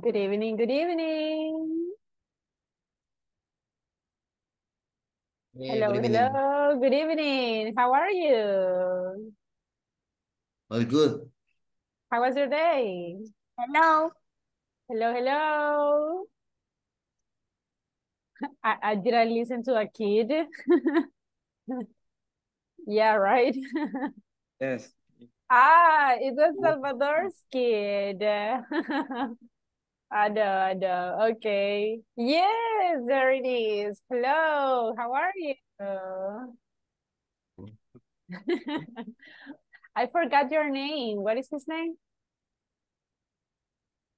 Good evening, good evening. Hey, Hello, good evening. hello, good evening. How are you? All good. How was your day? Hello. Hello, hello. I, I did I listen to a kid? yeah, right. Yes. ah, it was Salvador's kid. I know. Okay. Yes, there it is. Hello, how are you? I forgot your name. What is his name?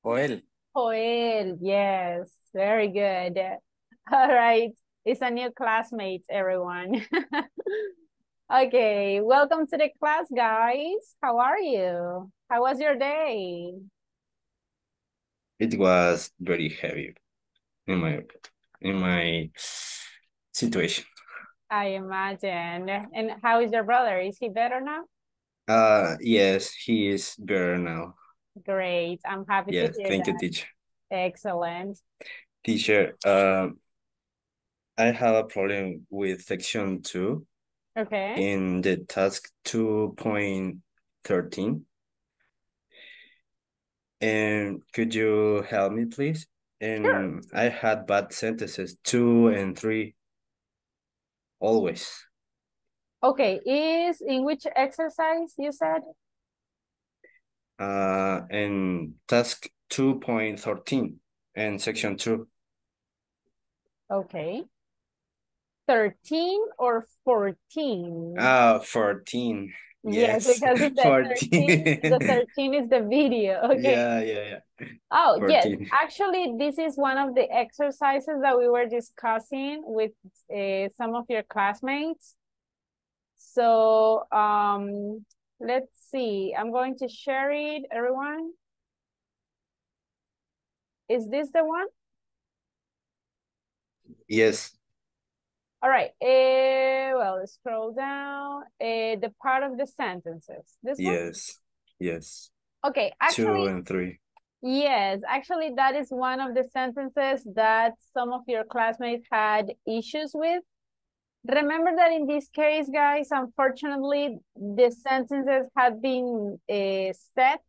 Joel. Joel. Yes, very good. All right. It's a new classmate, everyone. okay, welcome to the class, guys. How are you? How was your day? It was very heavy in my in my situation. I imagine. And how is your brother? Is he better now? Uh yes, he is better now. Great. I'm happy Yes, to hear thank you, teacher. Excellent. Teacher, um I have a problem with section two Okay. in the task two point thirteen. And could you help me, please? And I had bad sentences two and three always. Okay, is in which exercise you said? Uh, and task two point thirteen and section two. Okay. 13 or 14? Ah, fourteen. Yes, Yes, because the 13, the 13 is the video. Okay. Yeah, yeah, yeah. Oh, yes. Actually, this is one of the exercises that we were discussing with uh, some of your classmates. So, um, let's see. I'm going to share it, everyone. Is this the one? Yes, All right. Uh, well, scroll down. Uh, the part of the sentences. This one? yes, yes. Okay, Two and three. yes, actually, that is one of the sentences that some of your classmates had issues with. Remember that in this case, guys, unfortunately, the sentences had been uh, set.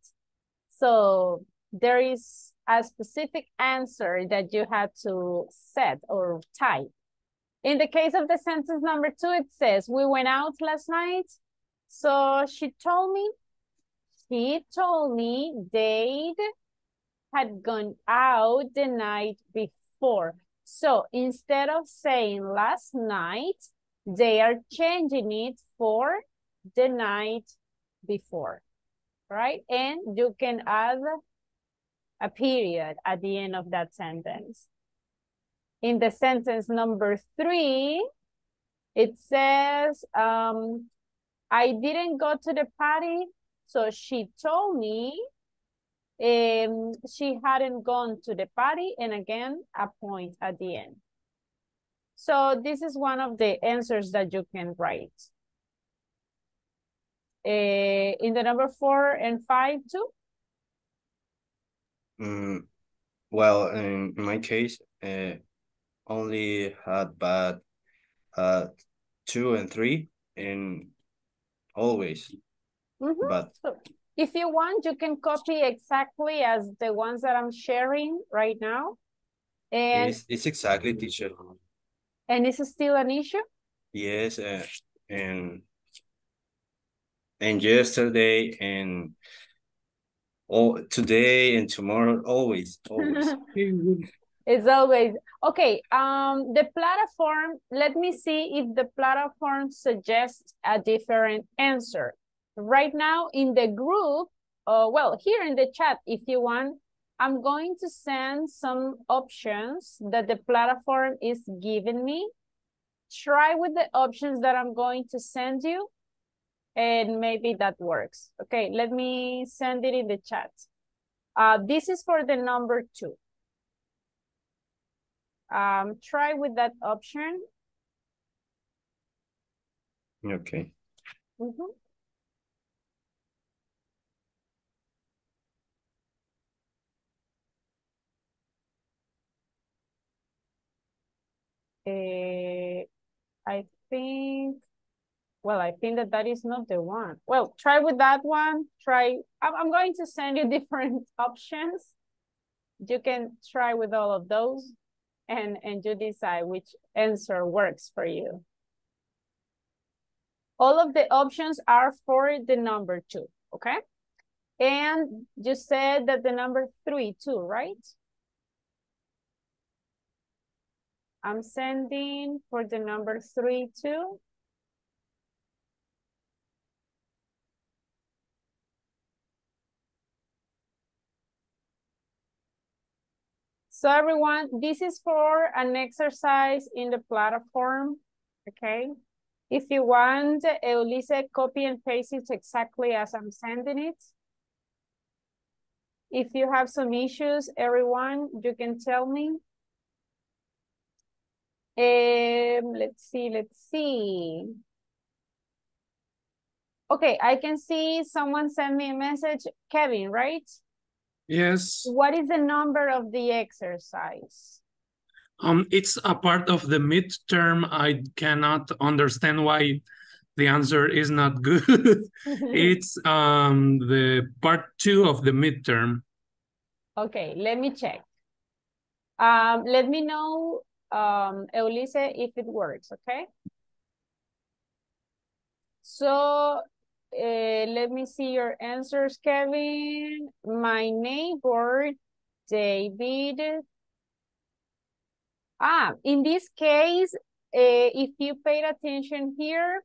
So there is a specific answer that you had to set or type. In the case of the sentence number two, it says, we went out last night. So she told me, he told me they had gone out the night before. So instead of saying last night, they are changing it for the night before, right? And you can add a period at the end of that sentence. In the sentence number three, it says, um, I didn't go to the party, so she told me um, she hadn't gone to the party, and again, a point at the end. So this is one of the answers that you can write. Uh, in the number four and five too? Mm, well, in my case, uh, only had bad uh two and three in always Mm -hmm. but So if you want, you can copy exactly as the ones that I'm sharing right now. And, it's, it's exactly teacher. and is it still an issue? Yes, uh, and and yesterday and all today and tomorrow always always. It's always okay. Um, the platform. Let me see if the platform suggests a different answer. Right now in the group, uh, well, here in the chat, if you want, I'm going to send some options that the platform is giving me. Try with the options that I'm going to send you, and maybe that works. Okay, let me send it in the chat. Uh, this is for the number two um, try with that option. Okay. Mm -hmm. Uh, I think, well, I think that that is not the one. Well, try with that one. Try, I'm, I'm going to send you different options. You can try with all of those and, and you decide which answer works for you. All of the options are for the number two, okay? And you said that the number three too, right? I'm sending for the number three too. So everyone, this is for an exercise in the platform, okay? If you want, Eulise, copy and paste it exactly as I'm sending it. If you have some issues, everyone, you can tell me. Um, let's see, let's see. Okay, I can see someone sent me a message. Kevin, right? Yes. What is the number of the exercise? Um, it's a part of the midterm. I cannot understand why the answer is not good. it's um the part two of the midterm. Okay, let me check. Um, let me know, um, Eulise, if it works, okay? So, uh, let me see your answers, Kevin. My neighbor, David. Ah, in this case, uh, if you paid attention here,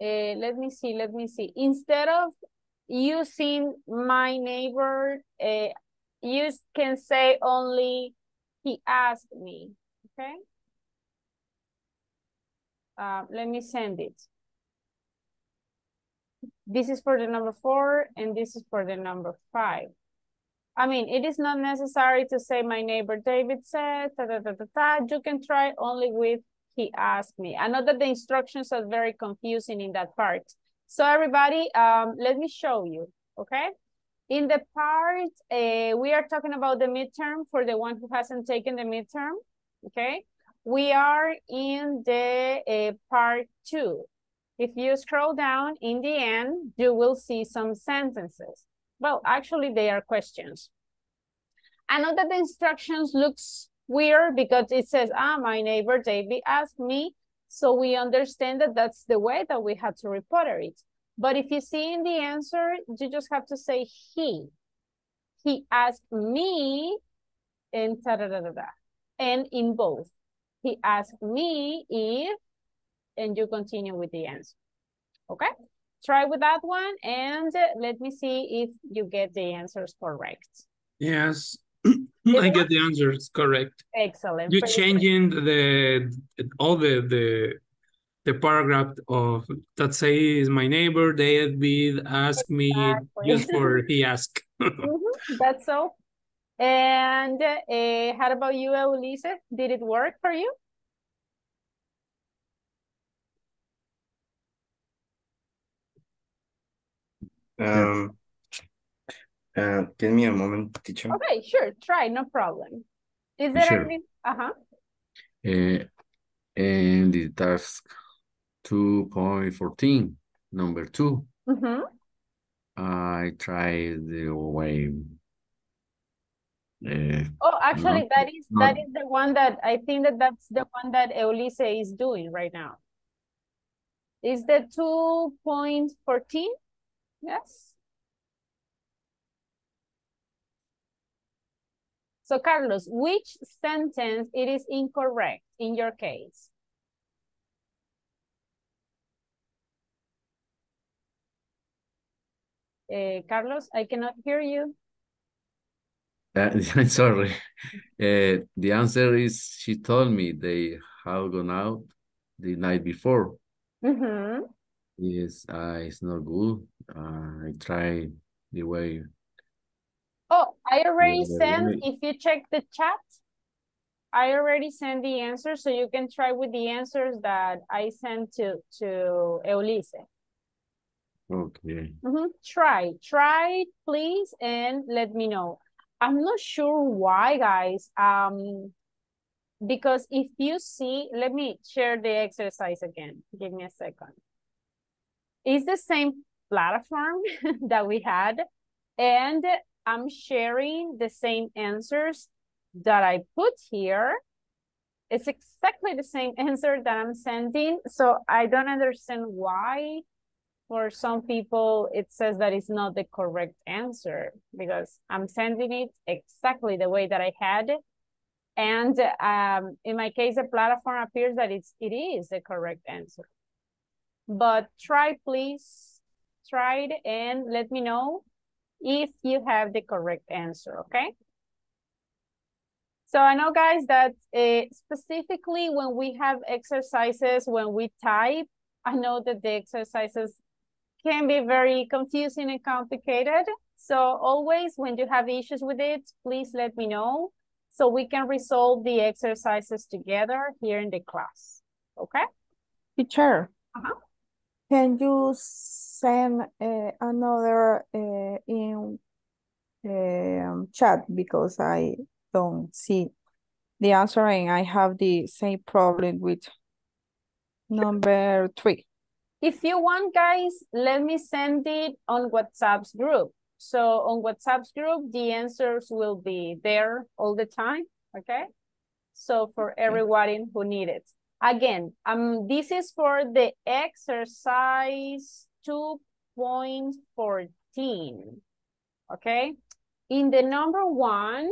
uh, let me see, let me see. Instead of using my neighbor, uh, you can say only he asked me, okay? Uh, let me send it. This is for the number four, and this is for the number five. I mean, it is not necessary to say my neighbor David said, ta, ta, ta, ta, ta. you can try only with he asked me. I know that the instructions are very confusing in that part. So everybody, um, let me show you, okay? In the part, uh, we are talking about the midterm for the one who hasn't taken the midterm, okay? We are in the uh, part two. If you scroll down in the end, you will see some sentences. Well, actually, they are questions. I know that the instructions looks weird because it says, ah, my neighbor David asked me. So we understand that that's the way that we have to report it. But if you see in the answer, you just have to say he. He asked me and da da da da da. And in both. He asked me if, and you continue with the answer. Okay? Try with that one and let me see if you get the answers correct. Yes, I get the answers correct. Excellent. You're changing the all the the the paragraph of that says my neighbor David asked me Exactly. just for he asked. good. Mhm, That's so. And uh, how about you, Eulise? Did it work for you? Um, uh, give me a moment, teacher. Okay, sure. Try, no problem. Is there Sure. anything? Uh-huh. Uh, and the task 2.14, number two, Mm-hmm. I tried the way. Uh, Oh, actually, Not- that is not- is the one that I think that that's the one that Eulise is doing right now. Is the two point fourteen? Yes. So Carlos, which sentence it is incorrect in your case? Eh, Carlos, I cannot hear you. uh, sorry. Uh, the answer is she told me they have gone out the night before. Mm-hmm. Yes, uh, it's not good. Uh, I tried the way. Oh, I already sent, if you check the chat, I already sent the answers, so you can try with the answers that I sent to, to Eulise. Okay. Mm -hmm. Try, try, please, and let me know. I'm not sure why, guys. Um, because if you see, let me share the exercise again. Give me a second. It's the same platform that we had, and I'm sharing the same answers that I put here. It's exactly the same answer that I'm sending, so I don't understand why for some people it says that it's not the correct answer because I'm sending it exactly the way that I had. And um, in my case, the platform appears that it's, it is the correct answer. But try, please, try it and let me know if you have the correct answer, okay? So I know, guys, that uh, specifically when we have exercises, when we type, I know that the exercises can be very confusing and complicated. So always when you have issues with it, please let me know so we can resolve the exercises together here in the class. Okay? Teacher, Uh -huh. Can you send uh, another uh, in um, chat because I don't see the answer and I have the same problem with number three. If you want, guys, let me send it on WhatsApp's group. So on WhatsApp's group, the answers will be there all the time, okay? So for everyone who need it. Again, um, this is for the exercise 2.14, okay? In the number one,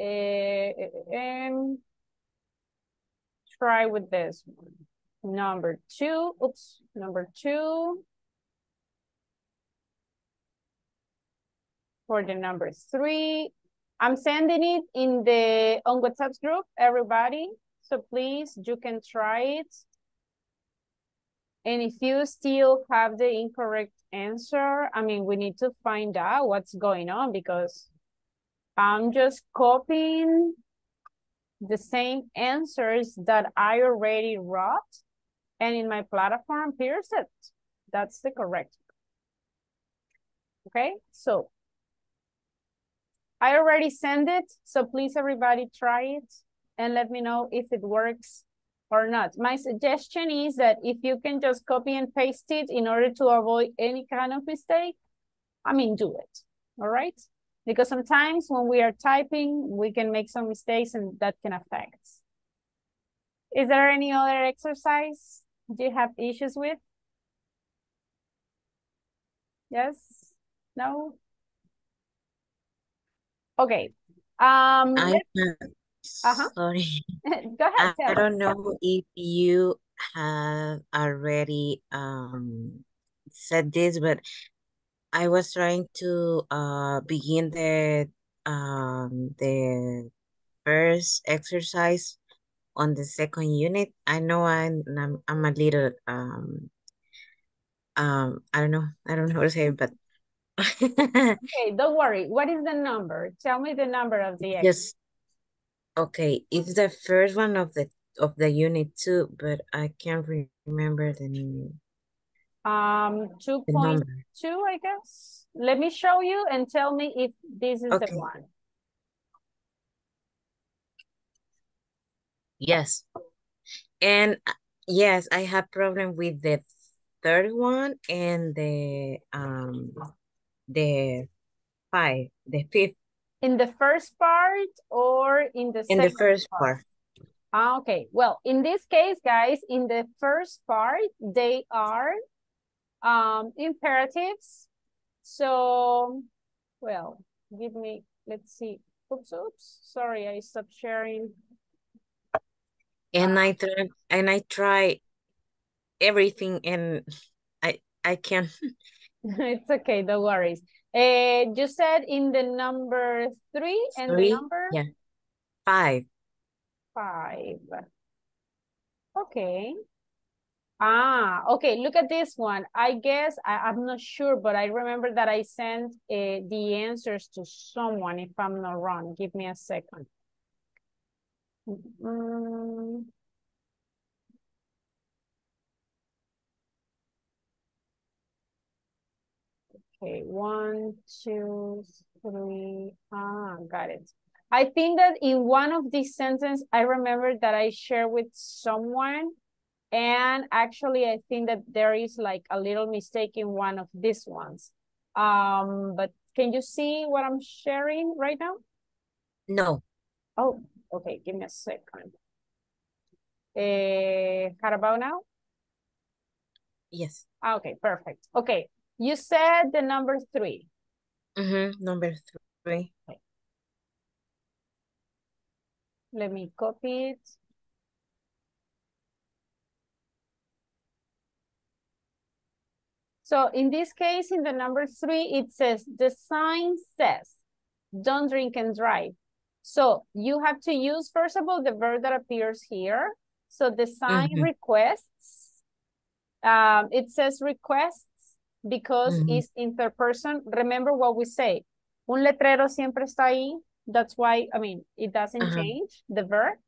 uh, um, try with this one. Number two, oops, number two. For the number three, I'm sending it in the on WhatsApp group, everybody. So please, you can try it. And if you still have the incorrect answer, I mean, we need to find out what's going on because I'm just copying the same answers that I already wrote and in my platform appears it. That's the correct. Okay, so I already sent it, so please everybody try it and let me know if it works or not. My suggestion is that if you can just copy and paste it in order to avoid any kind of mistake, I mean, do it, all right? Because sometimes when we are typing, we can make some mistakes and that can affect. Is there any other exercise do you have issues with? Yes? No? Okay. Um, I Uh-huh. sorry. go ahead. I, I don't know if you have already um said this, but I was trying to uh begin the um the first exercise on the second unit. I know I'm I'm, I'm a little um um I don't know I don't know how to say it, but Okay, don't worry. What is the number? Tell me the number of the X. Yes. Okay, it's the first one of the of the unit two, but I can't re- remember the name. Um, two The point number. two, I guess. Let me show you and tell me if this is the Okay. one. Yes. And uh, yes, I have problem with the third one and the um the five, the fifth In the first part or in the in the first part. Ah, okay. Well, in this case, guys, in the first part, they are um, imperatives. So, well, give me, let's see. Oops, oops. Sorry, I stopped sharing. And I try and I try everything and I I can't it's okay, no worries. Uh, you said in the number three and three. the number Yeah. Five. five. Okay. Ah, okay, look at this one. I guess, I, I'm not sure, but I remember that I sent uh, the answers to someone, if I'm not wrong. Give me a second. Mm, Okay, one, two, three. Ah, got it. I think that in one of these sentences, I remember that I shared with someone and actually I think that there is like a little mistake in one of these ones. Um, but can you see what I'm sharing right now? No. Oh, okay, give me a second. Uh, how about now? Yes. Ah, Okay, perfect. Okay, you said the number three. Mm-hmm. Number three. Let me copy it. So in this case, in the number three, it says, the sign says, don't drink and drive. So you have to use, first of all, the verb that appears here. So the sign Mhm. requests, um, it says requests because Mhm. it's in third person. Remember what we say. Un letrero siempre está ahí. That's why, I mean, it doesn't Uh-huh. change the verb.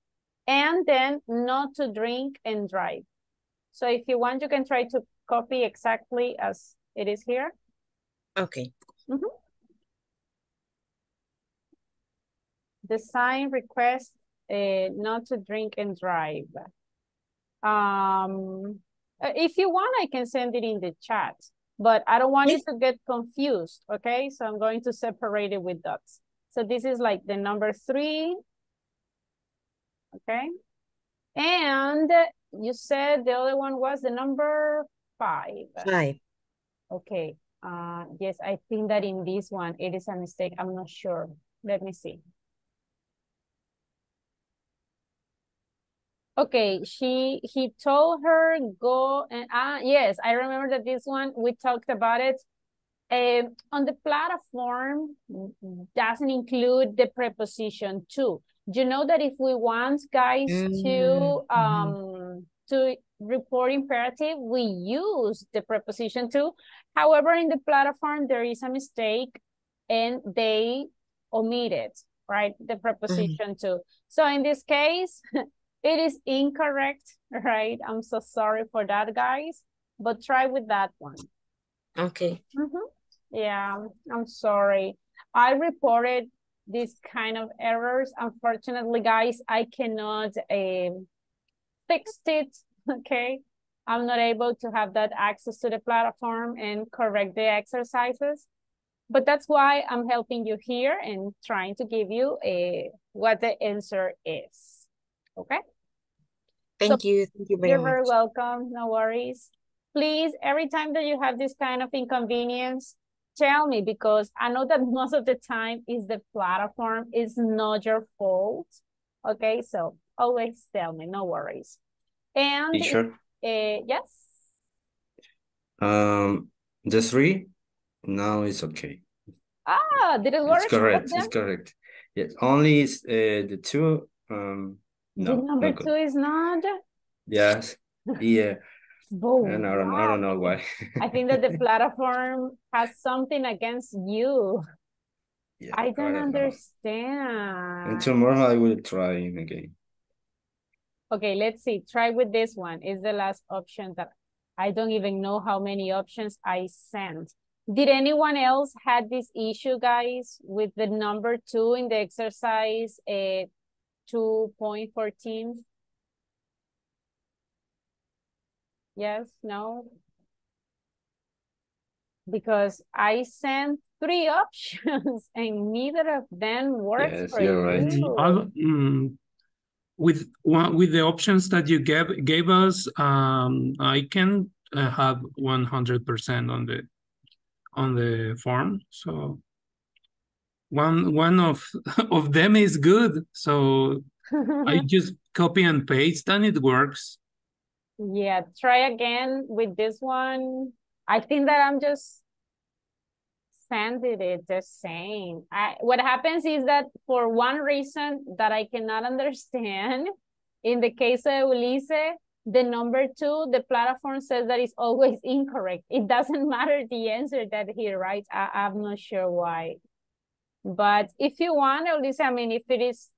And then not to drink and drive. So if you want, you can try to copy exactly as it is here. Okay. The sign requests uh, not to drink and drive. Um, uh, if you want, I can send it in the chat, but I don't want you to get confused, okay? So I'm going to separate it with dots. So this is like the number three. Okay. And you said the other one was the number five. Five. Okay, uh, yes, I think that in this one, it is a mistake. I'm not sure. Let me see. Okay, she, he told her go and, ah, yes, I remember that this one, we talked about it. Um, on the platform doesn't include the preposition to. You know that if we want guys to, Mm, mhm. um, to report imperative, we use the preposition to. However, in the platform, there is a mistake and they omitted, right? The preposition to. So in this case, it is incorrect, right? I'm so sorry for that, guys, but try with that one. Okay. Mhm. Yeah, I'm sorry. I reported this kind of errors. Unfortunately, guys, I cannot um, fix it, okay? I'm not able to have that access to the platform and correct the exercises. But that's why I'm helping you here and trying to give you a what the answer is. Okay? Thank you. Thank you very You're very welcome. No worries. Please, every time that you have this kind of inconvenience, tell me because I know that most of the time is the platform is not your fault. Okay, so always tell me, no worries. And if- Teacher, eh, yes, um, the three, now it's okay. ah, did it work? It's correct, Both it's correct. Yes, only is, uh, the two, um, The no, number two is not. Yes, yeah, Boom. I don't, I don't know why. I think that the platform has something against you. Yeah, I don't know. understand. And tomorrow I will try again. Okay, let's see. Try with this one. Is the last option that I don't even know how many options I sent. Did anyone else had this issue, guys, with the number two in the exercise uh, 2.14? Yes, no? Because I sent three options and neither of them works Yes, for you're right. you. Other- mm, with one with the options that you gave gave us, um, I can uh, have one hundred percent on the on the form. So one one of of them is good. So I just copy and paste and it works. Yeah, try again with this one. I think that I'm just sending it the same. I what happens is that for one reason that I cannot understand, in the case of Ulisse, the number two, the platform says that it's always incorrect. It doesn't matter the answer that he writes. I, I'm not sure why. But if you want, Ulisse, I mean, if it is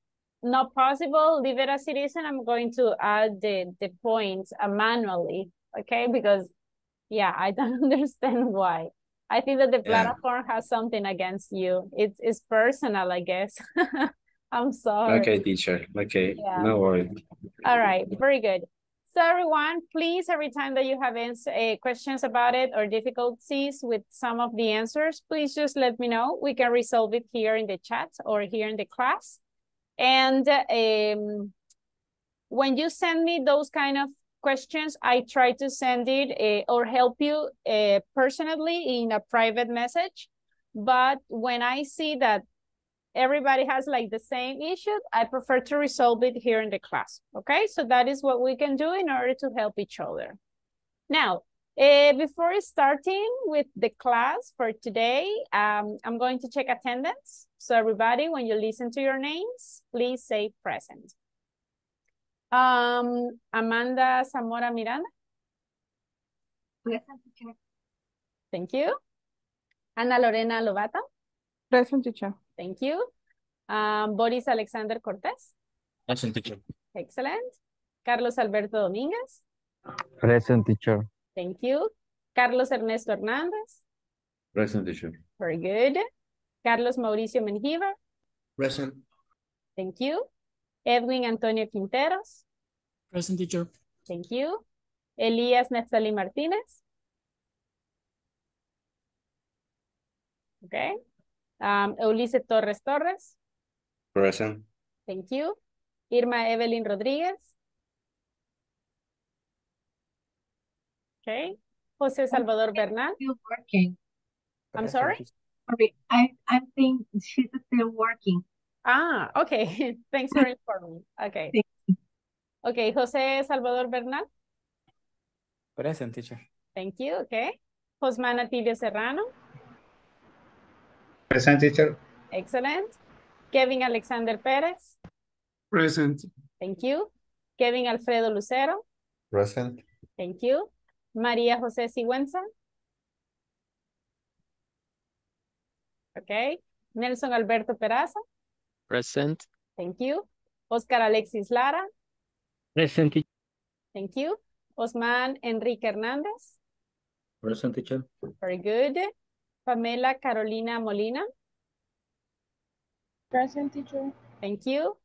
not possible, leave it as it is, and I'm going to add the, the points uh, manually, okay? Because, yeah, I don't understand why. I think that the Yeah. platform has something against you. It's, it's personal, I guess. I'm sorry. Okay, teacher. Okay, Yeah. no worries. All right, very good. So everyone, please, every time that you have uh, questions about it or difficulties with some of the answers, please just let me know. We can resolve it here in the chat or here in the class. And um, when you send me those kind of questions, I try to send it uh, or help you uh, personally in a private message. But when I see that everybody has like the same issue, I prefer to resolve it here in the class. Okay, so that is what we can do in order to help each other. Now, uh, before starting with the class for today, um, I'm going to check attendance. So everybody, when you listen to your names, please say present. Um, Amanda Zamora Miranda. Present, teacher. Thank you. Ana Lorena Lobato. Present teacher. Thank you. Um, Boris Alexander Cortés. Present, teacher. Excellent. Carlos Alberto Domínguez. Present teacher. Thank you. Carlos Ernesto Hernández. Present teacher. Very good. Carlos Mauricio Menjivar. Present. Thank you. Edwin Antonio Quinteros. Present teacher. Thank you. Elías Neftali Martínez. Okay. Um, Eulice Torres Torres. Present. Thank you. Irma Evelyn Rodríguez. Okay. José Salvador Bernal. Still working. I'm sorry? Sorry, I, I think she's still working. Ah, okay. Thanks for informing. Okay. Okay, José Salvador Bernal. Present teacher. Thank you. Okay. Josmana Tibio Serrano. Present teacher. Excellent. Kevin Alexander Pérez. Present. Thank you. Kevin Alfredo Lucero. Present. Thank you. María José Sigüenza. Okay. Nelson Alberto Peraza. Present. Thank you. Oscar Alexis Lara. Present teacher. Thank you. Osman Enrique Hernández. Present teacher. Very good. Pamela Carolina Molina. Present teacher. Thank you.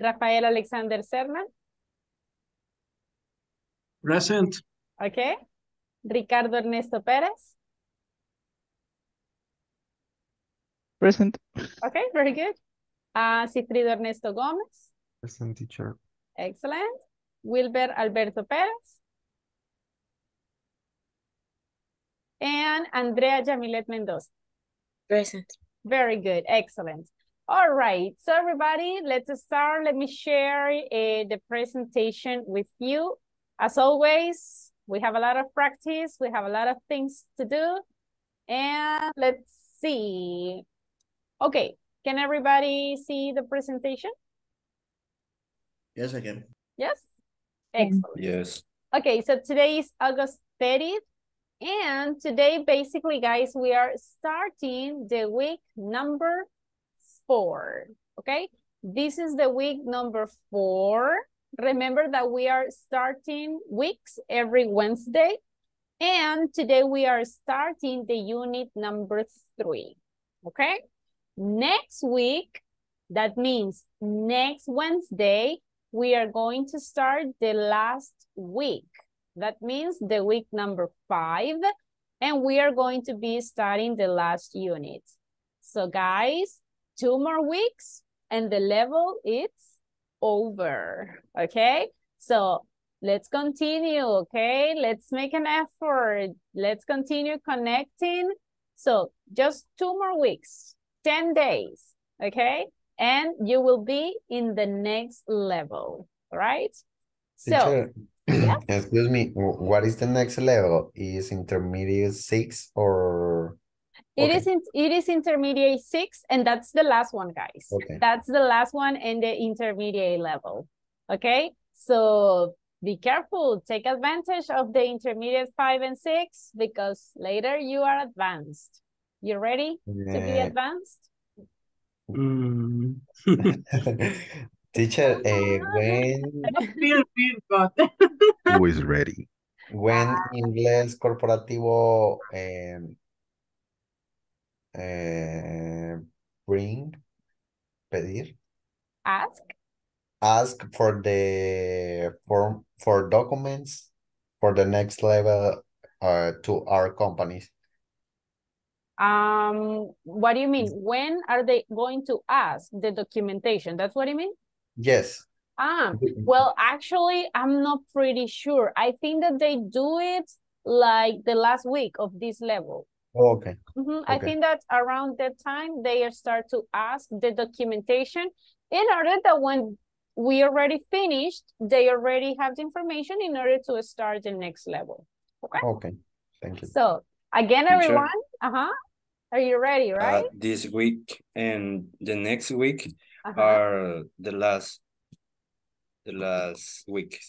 Rafael Alexander Serna. Present. Okay. Ricardo Ernesto Pérez. Present. Okay, very good. Uh, Cifrido Ernesto Gómez. Present teacher. Excellent. Wilber Alberto Pérez. And Andrea Jamilet Mendoza. Present. Very good. Excellent. All right. So everybody, let's start. Let me share uh, the presentation with you. As always, we have a lot of practice. We have a lot of things to do. And let's see. Okay. Can everybody see the presentation? Yes, I can. Yes? Excellent. Yes. Okay, so today is August 30th. And today, basically, guys, we are starting the week number four. Okay, this is the week number four. Remember that we are starting weeks every Wednesday. And today we are starting the unit number three. Okay, next week, that means next Wednesday, we are going to start the last week. That means the week number five, and we are going to be starting the last unit. So guys, two more weeks and the level is over, okay? So let's continue, okay? Let's make an effort. Let's continue connecting. So just two more weeks, 10 days, okay? And you will be in the next level, right? So, yeah. excuse me, what is the next level? Is intermediate six or? It Okay. is in, it is intermediate six, and that's the last one, guys. Okay. That's the last one in the intermediate level. Okay, so be careful. Take advantage of the intermediate five and six because later you are advanced. You ready to be advanced? Mm. Teacher, uh, when, Feel, feel good. Who is ready? when inglés corporativo um, eh, bring, pedir, Ask? ask for the form for documents for the next level uh to our companies. Um, what do you mean? When are they going to ask the documentation? That's what you mean? Yes. Ah, well, actually, I'm not pretty sure. I think that they do it like the last week of this level. Okay. Mhm, I think that around that time, they start to ask the documentation in order that when we already finished, they already have the information in order to start the next level. Okay? Okay. Thank you. So again, Teacher. everyone, uh-huh. Are you ready, Uh, right? this week and the next week Uh-huh. are the last the last week.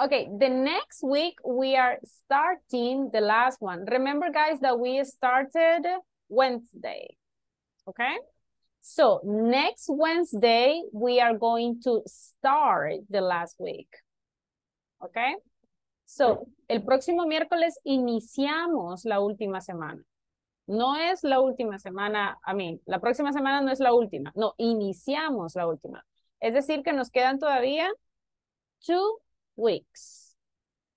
Okay, the next week we are starting the last one. Remember, guys, that we started Wednesday. Okay? So next Wednesday, we are going to start the last week. Okay? So, el próximo miércoles iniciamos la última semana. No es la última semana, I mean, la próxima semana no es la última. No, iniciamos la última. Es decir, que nos quedan todavía two weeks.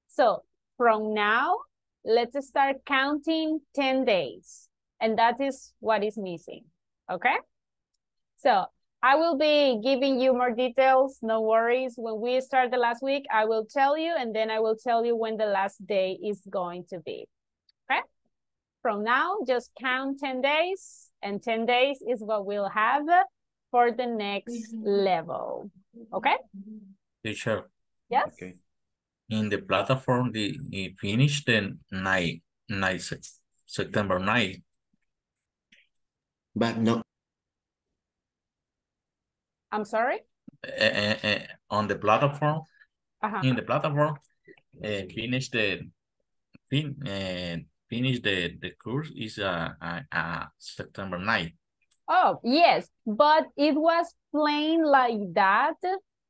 So from now, let's start counting 10 days. And that is what is missing. Okay? So I will be giving you more details. No worries. When we start the last week, I will tell you, and then I will tell you when the last day is going to be. Okay? From now, just count 10 days, and 10 days is what we'll have for the next level. Okay? Teacher, Yes? Okay. in the platform, the it finished the night, night, September night. But no. I'm sorry? Uh, uh, on the platform, Uh-huh. in the platform, uh, finish the fin uh, finish the the course is uh, uh, September 9. Oh, yes, but it was plain like that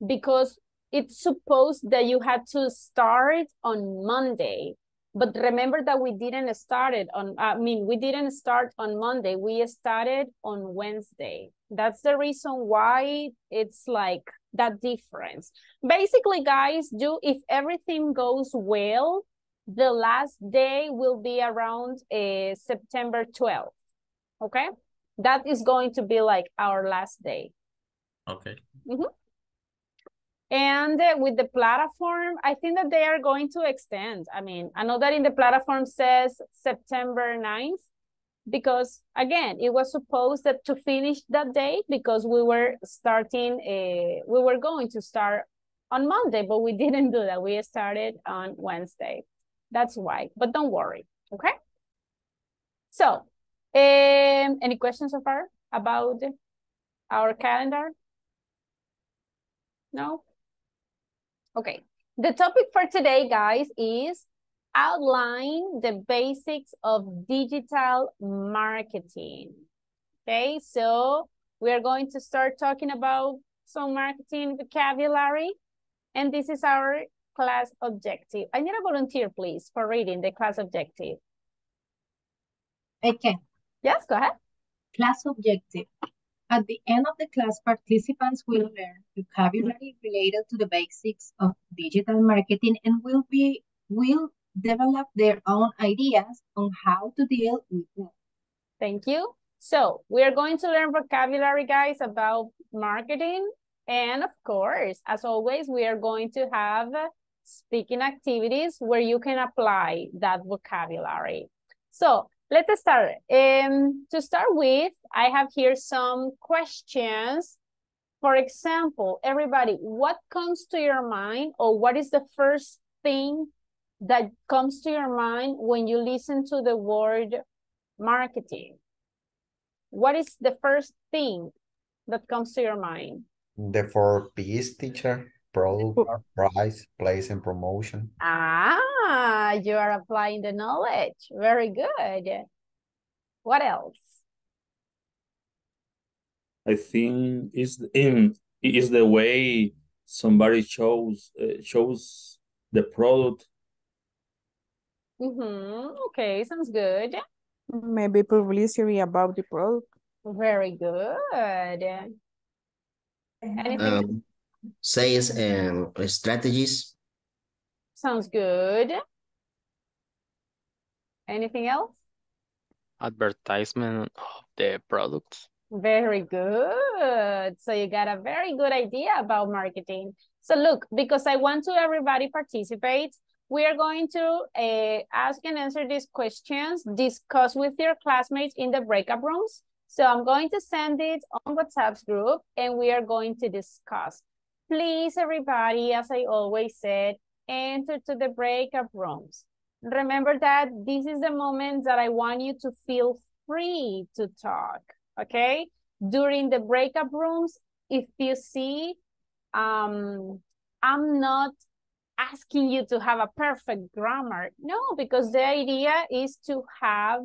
because it's supposed that you had to start on Monday. But remember that we didn't start it on, I mean, we didn't start on Monday. We started on Wednesday. That's the reason why it's like that difference. Basically, guys, do if everything goes well, the last day will be around uh, September 12th. Okay? That is going to be like our last day. Okay. Mhm. And uh, with the platform, I think that they are going to extend. I mean, I know that in the platform says September 9th, because again, it was supposed that to finish that day because we were starting, a, we were going to start on Monday, but we didn't do that. We started on Wednesday. That's why, but don't worry, okay? So, um, any questions so far about our calendar? No? Okay. The topic for today, guys, is outline the basics of digital marketing. Okay, so we are going to start talking about some marketing vocabulary, and this is our class objective. I need a volunteer, please, for reading the class objective. Okay. Yes, go ahead. Class objective. At the end of the class, participants will learn vocabulary related to the basics of digital marketing and will be will develop their own ideas on how to deal with them. Thank you. So we are going to learn vocabulary, guys, about marketing. And of course, as always, we are going to have speaking activities where you can apply that vocabulary. So let's start. Um, to start with, I have here some questions. For example, everybody, what comes to your mind or what is the first thing that comes to your mind when you listen to the word marketing? What is the first thing that comes to your mind? The four P's teacher, product, price, place, and promotion. Ah, you are applying the knowledge. Very good. What else? I think is in is the way somebody shows uh, shows the product. Mm-hmm. Okay, sounds good. Maybe publicity about the product. Very good. Anything Um, sales and strategies. sounds good. Anything else? Advertisement of the products. Very good. So you got a very good idea about marketing. So look, because I want to everybody participate, we are going to uh, ask and answer these questions, discuss with your classmates in the breakout rooms. So I'm going to send it on WhatsApp's group and we are going to discuss. Please, everybody, as I always said, enter to the breakout rooms. Remember that this is the moment that I want you to feel free to talk, okay? During the breakup rooms, if you see, um, I'm not asking you to have a perfect grammar. No, because the idea is to have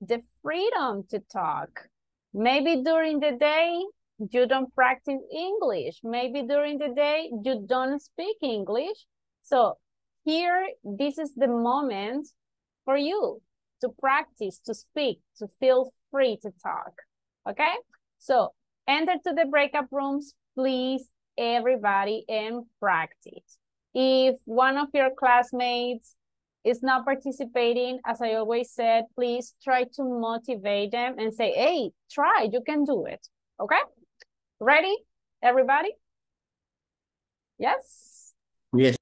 the freedom to talk. Maybe during the day, you don't practice English. Maybe during the day, you don't speak English. So here, this is the moment for you to practice, to speak, to feel free to talk, okay? So enter to the breakup rooms, please, everybody, and practice. If one of your classmates is not participating, as I always said, please try to motivate them and say, hey, try, you can do it, okay? Ready, everybody? Yes? Yes.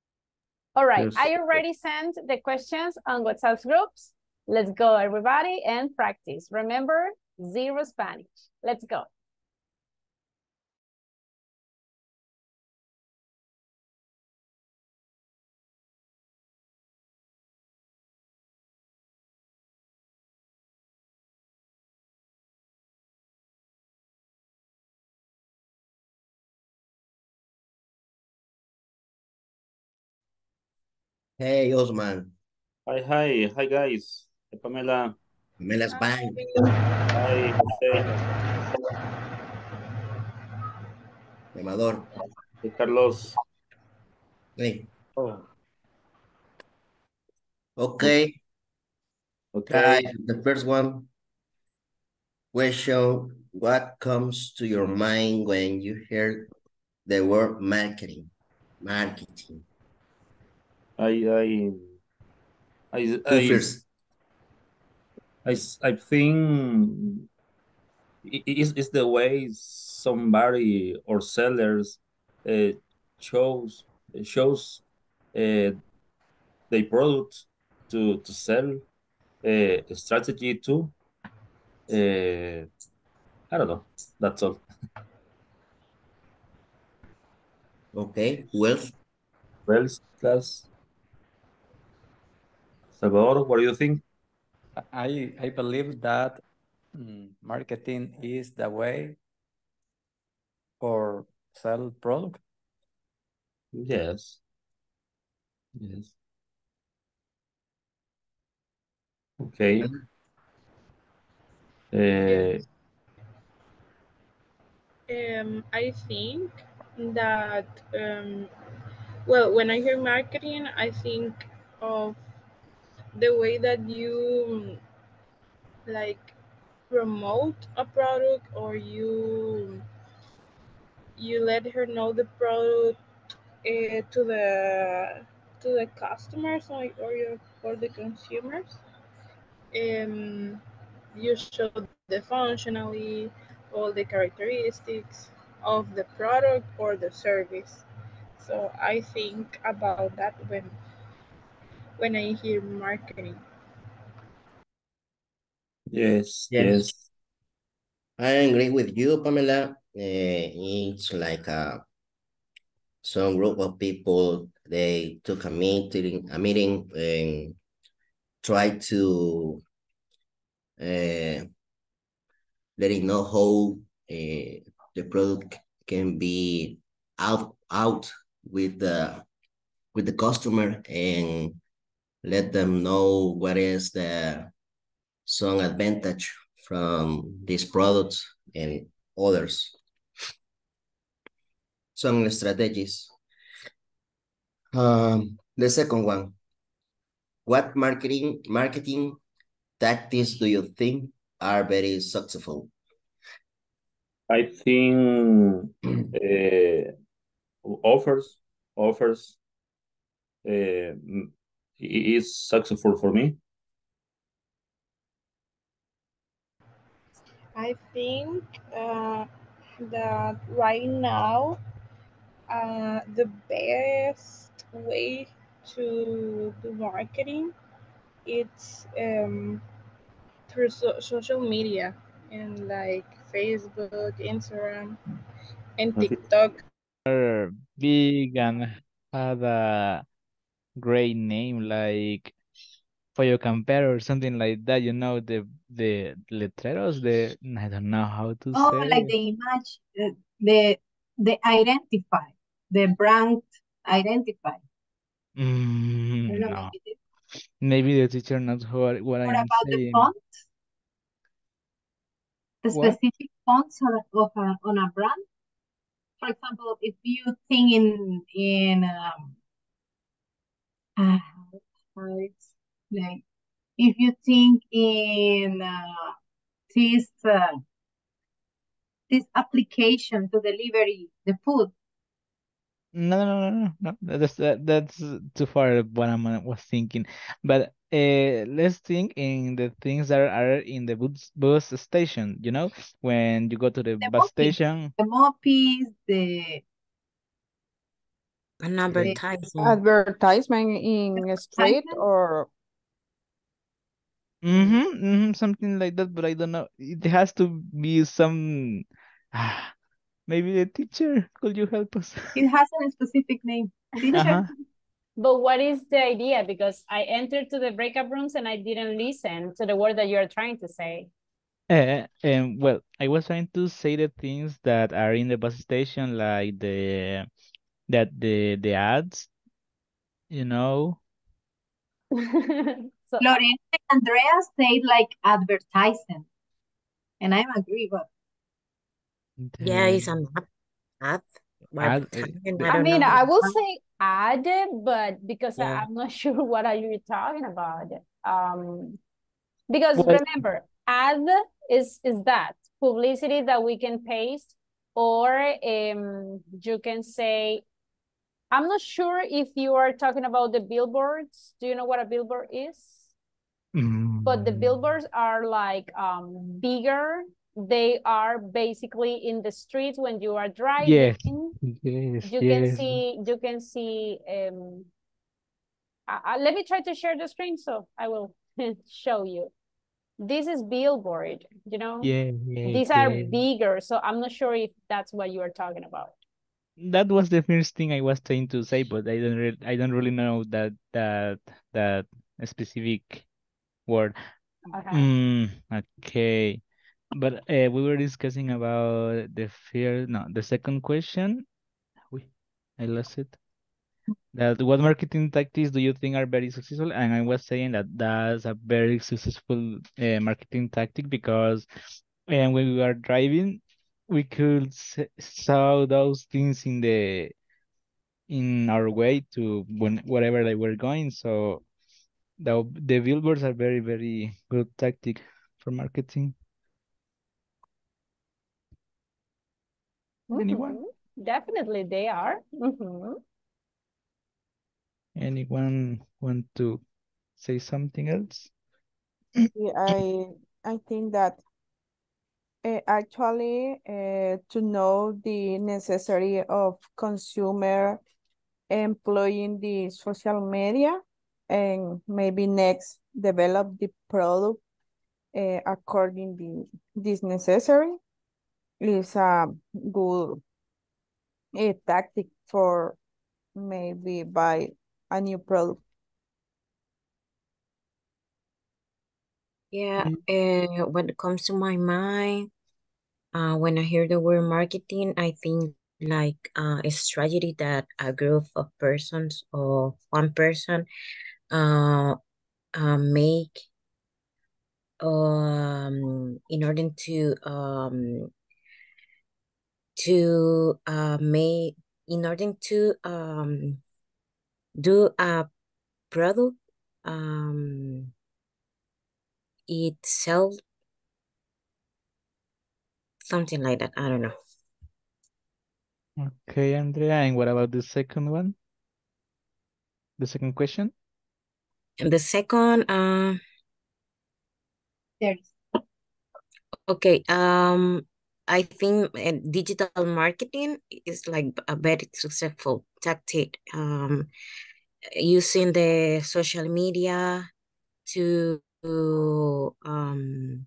All right, Yes. I already sent the questions on WhatsApp groups. Let's go, everybody, and practice. Remember, zero Spanish. Let's go. Hey, Osman. Hi, hi, hi guys. Hi, Pamela. Pamela's back. Hi, Jose. Amador. Hey, Carlos. Hey. Oh, Okay. okay. Guys, the first one. Question, what comes to your mind when you hear the word marketing? Marketing. I, I, I, I? I, I think i- i- is is the way somebody or sellers uh, shows shows uh, their product to to sell uh, strategy too. Uh, I don't know. That's all. Okay, else? Well, class. Salvador, what do you think? I I believe that mm, marketing is the way for sell product. Yes. Yes. Okay. Uh, Um, I think that, um, well, when I hear marketing, I think of the way that you like promote a product or you you let her know the product uh, to the to the customers or, or your or the consumers. Um, you show the functionally all the characteristics of the product or the service. So I think about that when when I hear marketing. yes, Yes. yes. I agree with you, Pamela. Eh, it's like a some group of people they took a meeting a meeting and tried to uh, let it know how uh, the product can be out out with the with the customer and let them know what is the some advantage from these products and others. Some strategies. Um, the second one. What marketing marketing tactics do you think are very successful? I think uh, offers offers uh, mm, i- is successful for me. I think uh, that right now uh, the best way to do marketing it's um, through so- social media and like Facebook, Instagram, and TikTok. big and had a great name like Pollo Campero or something like that. You know the the letreros. The I don't know how to Oh, say. like the image, uh, the the identify, the brand identify. Mm, no, like it is. maybe the teacher knows what what What I'm about the saying. font? The What? specific fonts of, of a, on a brand? For example, if you think in in um, uh, how it's like if you think in uh, this uh, this application to delivery the food, No, no, no, no, no. That's that, that's too far what I am was thinking. But uh, let's think in the things that are in the bus bus station. You know, when you go to the the bus station. the Moppies, the An the advertisement. Advertisement in street or Mm-hmm, mm-hmm, something like that, but I don't know. It has to be some. Ah, maybe a teacher. Could you help us? It has a specific name. Teacher, Uh-huh. But what is the idea? Because I entered to the breakup rooms and I didn't listen to the word that you're trying to say. Uh, um, well, I was trying to say the things that are in the bus station, like the that the the ads, you know. so Lorena and Andrea said like advertising, and I agree, but Yeah, it's The an app. app. ad, Advertising. the, I I mean, know. I will say add, but because I, yeah. I'm not sure what are you talking about. Um, because Well, remember, ad is is that publicity that we can paste, or um, you can say, I'm not sure if you are talking about the billboards. Do you know what a billboard is? But the mm, billboards are like um bigger. They are basically in the streets when you are driving. yes, yes, You can see you can see um uh, let me try to share the screen so I will show you. This is billboard, you know. Yeah, yeah, These are bigger, so I'm not sure if that's what you are talking about. That was the first thing I was trying to say, but I don't really, I don't really know that that that specific word. Okay. Mm, okay. But uh, we were discussing about the fear, no, the second question. I lost it. That what marketing tactics do you think are very successful? And I was saying that that's a very successful uh, marketing tactic because and when we were driving, we could s- saw those things in the in our way to when wherever they were going. So the the billboards are very very good tactic for marketing. Anyone? Mhm. Definitely they are. Mhm. Anyone want to say something else? Yeah, I I think that uh, actually uh, to know the necessary of consumer employing the social media and maybe next develop the product uh, according the this necessary is a good a tactic for maybe buy a new product. Yeah, uh, when it comes to my mind, uh, when I hear the word marketing, I think like uh, a strategy that a group of persons or one person uh, uh make um in order to um to uh make in order to um do a product um itself something like that. I don't know. Okay, Andrea. And what about the second one? The second question? And the second, uh, There is. okay, um, I think uh, digital marketing is like a very successful tactic. Um, using the social media to um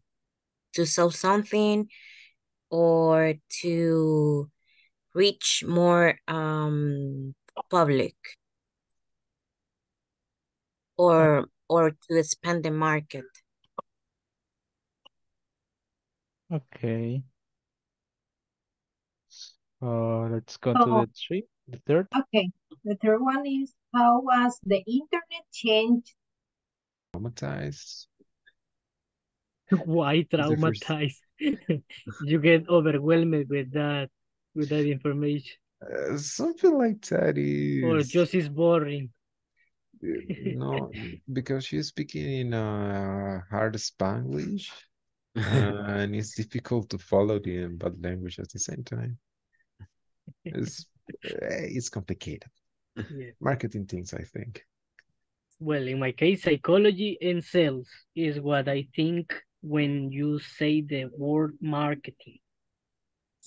to sell something or to reach more um public or or to expand the market. Okay. So let's go to Oh. the three, the third. Okay, the third one is how was the internet changed? Traumatized. Why traumatized? You get overwhelmed with that, with that information, Uh, something like that is. or just is boring. No, because she's speaking in a hard Spanglish, and it's difficult to follow the um, bad language at the same time. It's eh, it's complicated. Yeah. Marketing things, I think. Well, in my case, psychology and sales is what I think when you say the word marketing.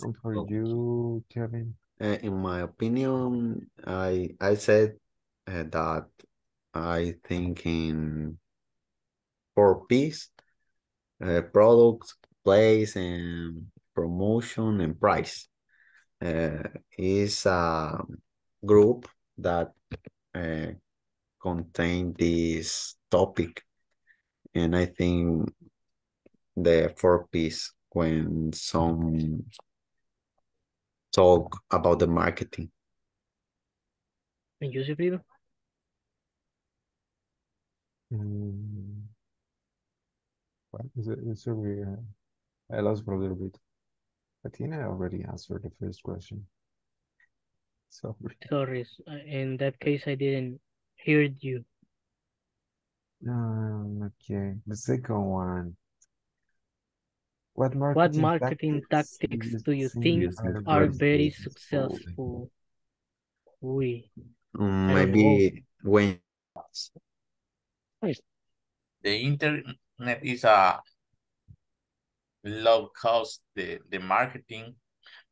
And for you, Kevin, Uh, in my opinion, I I said uh, that I think in four P's, uh, product, place, and promotion and price. Uh, is a group that uh, contain this topic, and I think the four P's when some talk about the marketing. And you, Sigfrido? mm, what is it? It's a re- uh, I lost for a little bit. I think I already answered the first question. Sorry. Sorry, uh, in that case, I didn't hear you. Um, okay, the second one. What marketing What marketing tactics do you think are very successful? We. Mm, I maybe when The internet is a low cost the the marketing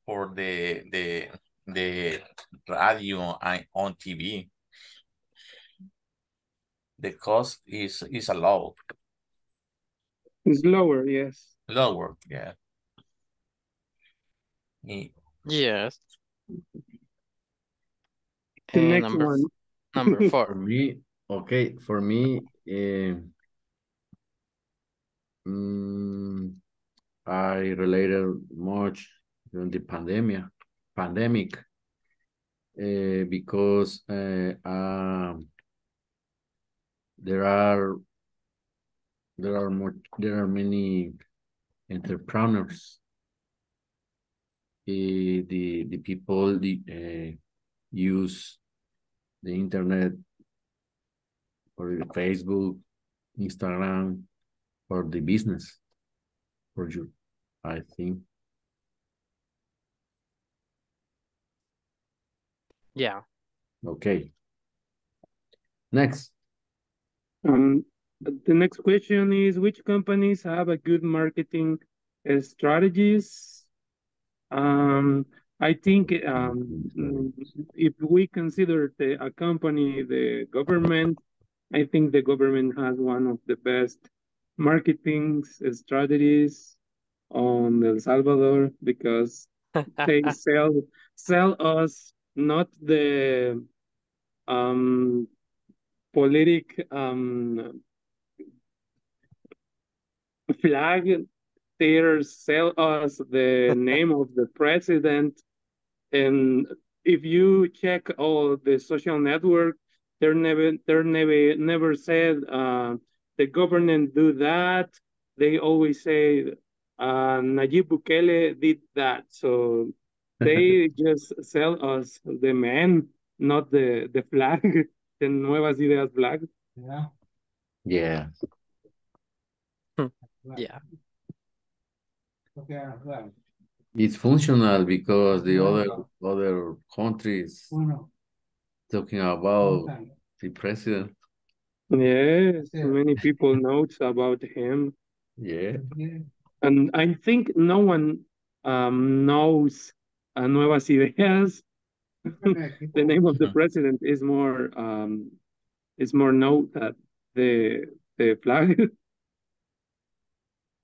for the the the radio and on TV. The cost is is a low It's lower, yes. lower, yeah. Yes. The And next number one. number For four. me, okay, for me, eh, mm, I related much during the pandemic, pandemic, eh, because eh, um, there are there are more there are many entrepreneurs. Eh, the the people the uh, use the internet or the Facebook, Instagram, or the business for you, I think. Yeah. Okay. Next. Um, the next question is which companies have a good marketing uh, strategies? Um, I think um, if we consider the, a company, the government, I think the government has one of the best marketing strategies on El Salvador because they sell sell us not the um politic um flag they sell us the name of the president. And if you check all the social network they're never they're never never said uh the government do that. They always say uh Nayib Bukele did that. So they just sell us the man not the the flag the nuevas ideas flag Yeah. Yeah. Yeah. It's functional because the other other countries talking about the president. Yes, many people knows about him. Yeah. And I think no one um, knows uh, Nuevas Ideas. the name of the president is more um, is more known that the the flag.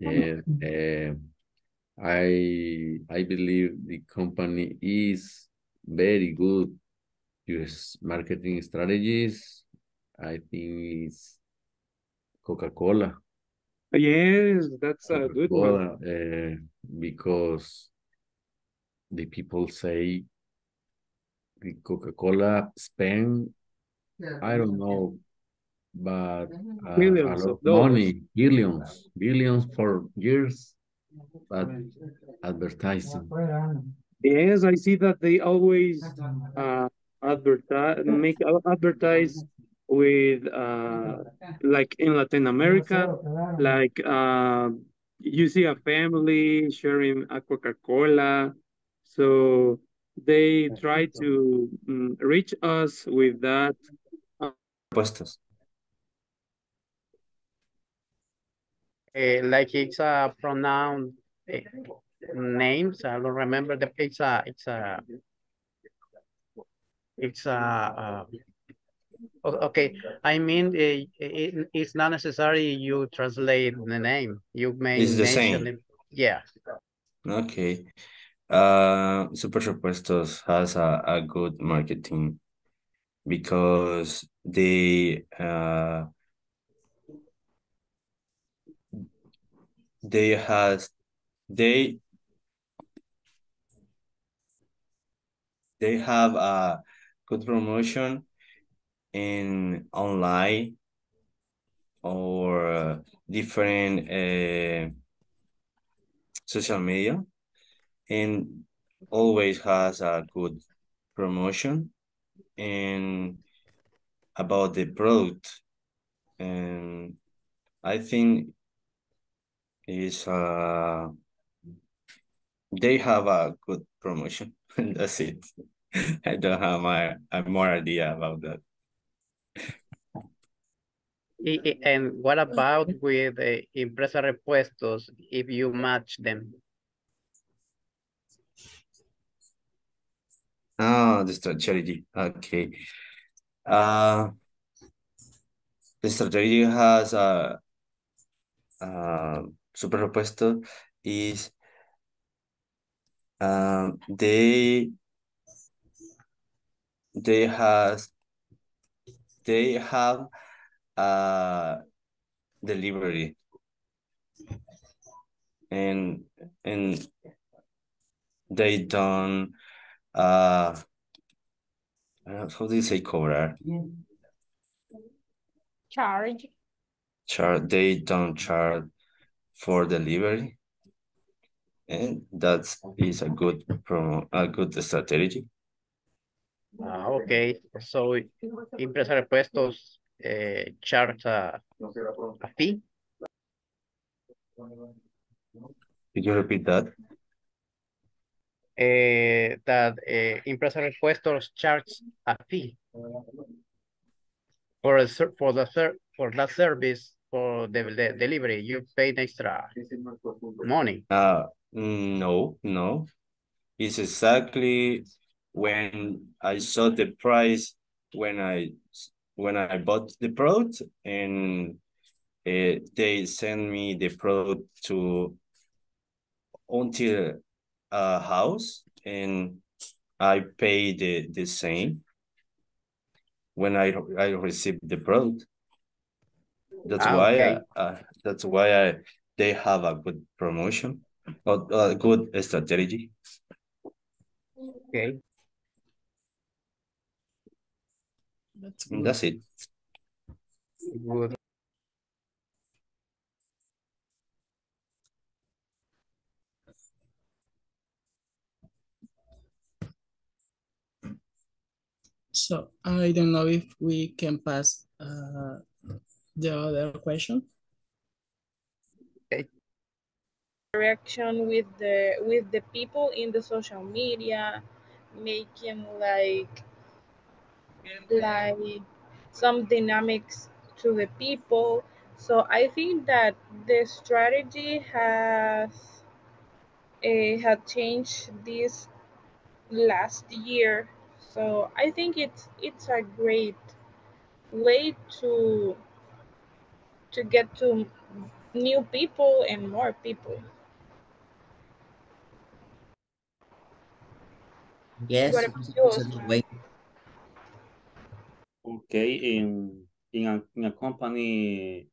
Yeah. Uh, I I believe the company is very good use marketing strategies. I think it's Coca-Cola. yes, that's a good one. Uh, because the people say the Coca-Cola spend, I don't know, but uh, a Millions lot of of money, billions, billions for years, but advertising. Yes, I see that they always uh advertise make advertise with uh like in Latin America, like uh you see a family sharing a Coca-Cola. So they try to mm, reach us with that. uh, Eh, like it's a pronoun eh, names. I don't remember the it's a it's a it's a uh, okay. I mean, eh, it, it's not necessary you translate the name. You may It's the same. it. Yeah. Okay. Uh, Super Repuestos has a, a good marketing. Because they uh they has they they have a good promotion in online or uh, different uh, social media and always has a good promotion and about the product and I think is uh they have a good promotion that's it. I don't have my have more idea about that. And what about with uh, Impresa Repuestos if you match them? Oh, the strategy. Okay. Uh, the strategy has a uh, superpuesto is um they they has they have uh delivery and and they don't uh uh, how do you say cobrar Charge. char they don't charge for delivery and that is a good promo a good strategy Ah, okay, so Impresa Repuestos uh, charge a, a fee? Could you repeat that? Uh, that uh, Impresa Repuestos charge a fee for a for the for that service for the, the delivery. You pay extra money. Uh, no, no. It's exactly when I saw the price when I when I bought the product and uh, they send me the product to until a house and I pay the the same when I I receive the product. That's Ah, why okay. I, uh, that's why I they have a good promotion or a good strategy. Okay. That's And that's it. Good. So I don't know if we can pass uh, the other question. Okay. interaction with the with the people in the social media, making like like some dynamics to the people. So I think that the strategy has uh, had changed this last year. So I think it's it's a great way to to get to new people and more people. Yes, What about it's a yours? good way. Okay, in in a in a company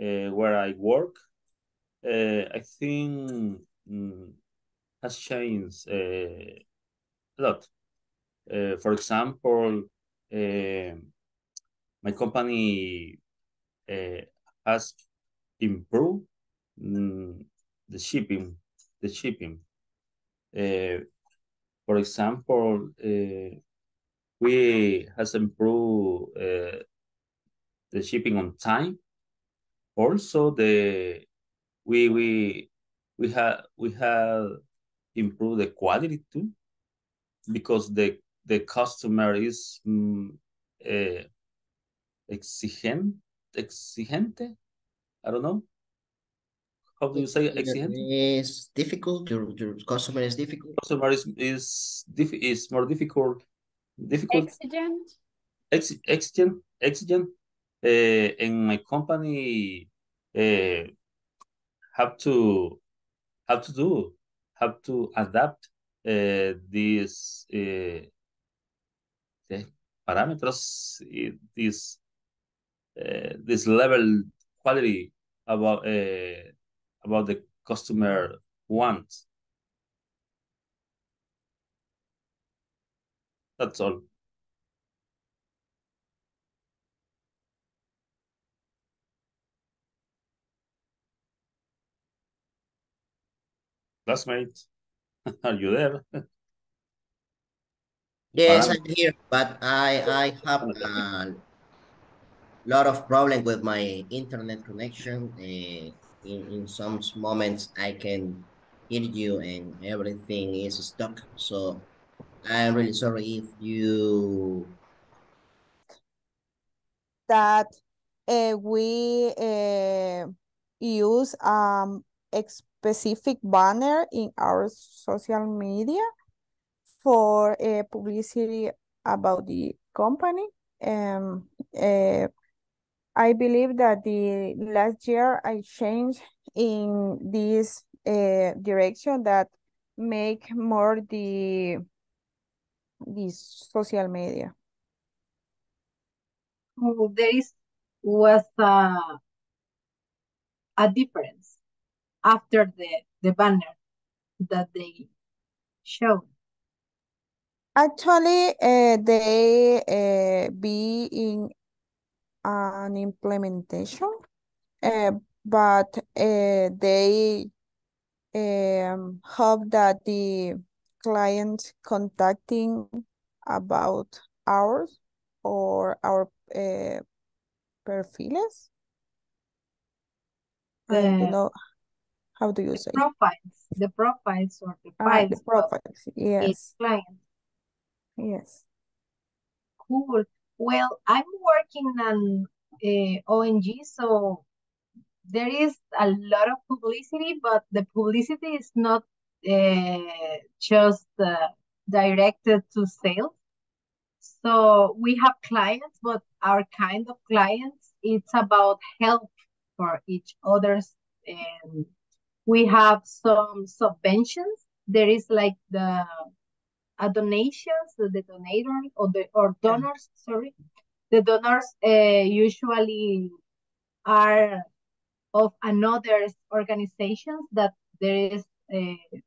uh, where I work, uh, I think mm, has changed uh, a lot. Uh, for example, uh, my company uh, has improved mm, the shipping, the shipping. Uh, for example, uh, we has improved uh, the shipping on time. Also, the we we we have we have improved the quality too, because the the customer is mm, uh, exigent exigente. I don't know. How do you say exigente? It's difficult. Your your customer is difficult. Customer is is diff is more difficult difficult Exigent. ex exigent exigent. Uh, in my company, uh, have to have to do have to adapt uh, these uh, the parameters this uh, this level quality about uh, about the customer wants. That's all. Classmate, are you there? Yes, I'm here, but I I have a lot of problem with my internet connection. Uh, in in some moments I can hear you and everything is stuck. So I'm really sorry if you that uh, we uh, use um, a specific banner in our social media for uh, publicity about the company. Um, uh, I believe that the last year I changed in this uh, direction that make more the this social media. Oh, there is was a a difference after the the banner that they showed. Actually, uh, they uh, be in an implementation, uh, but uh, they um, hope that the client contacting about ours or our uh, perfiles. I don't know. How do you say? Profiles, the profiles or the Ah, the profiles. Yes, client. Yes. Cool. Well, I'm working on uh, ONG, so there is a lot of publicity, but the publicity is not uh, just uh, directed to sales. So we have clients, but our kind of clients, it's about help for each others. And we have some subventions. There is like the a donations, the donator or the or donors, sorry. The donors uh, usually are of another organizations that there is uh,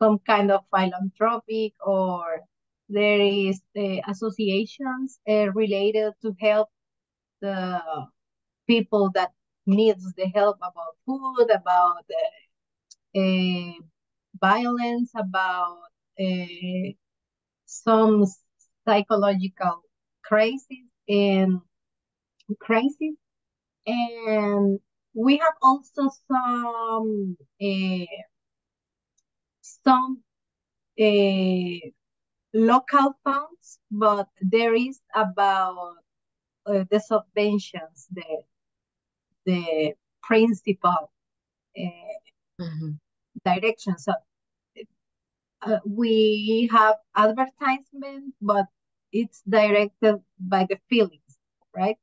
some kind of philanthropic or there is uh, associations uh, related to help the people that needs the help about food, about uh, violence, about uh, some psychological crisis and crisis and we have also some uh, some uh, local funds, but there is about uh, the subventions, the the principal uh, direction. So uh, we have advertisement, but it's directed by the feelings, right?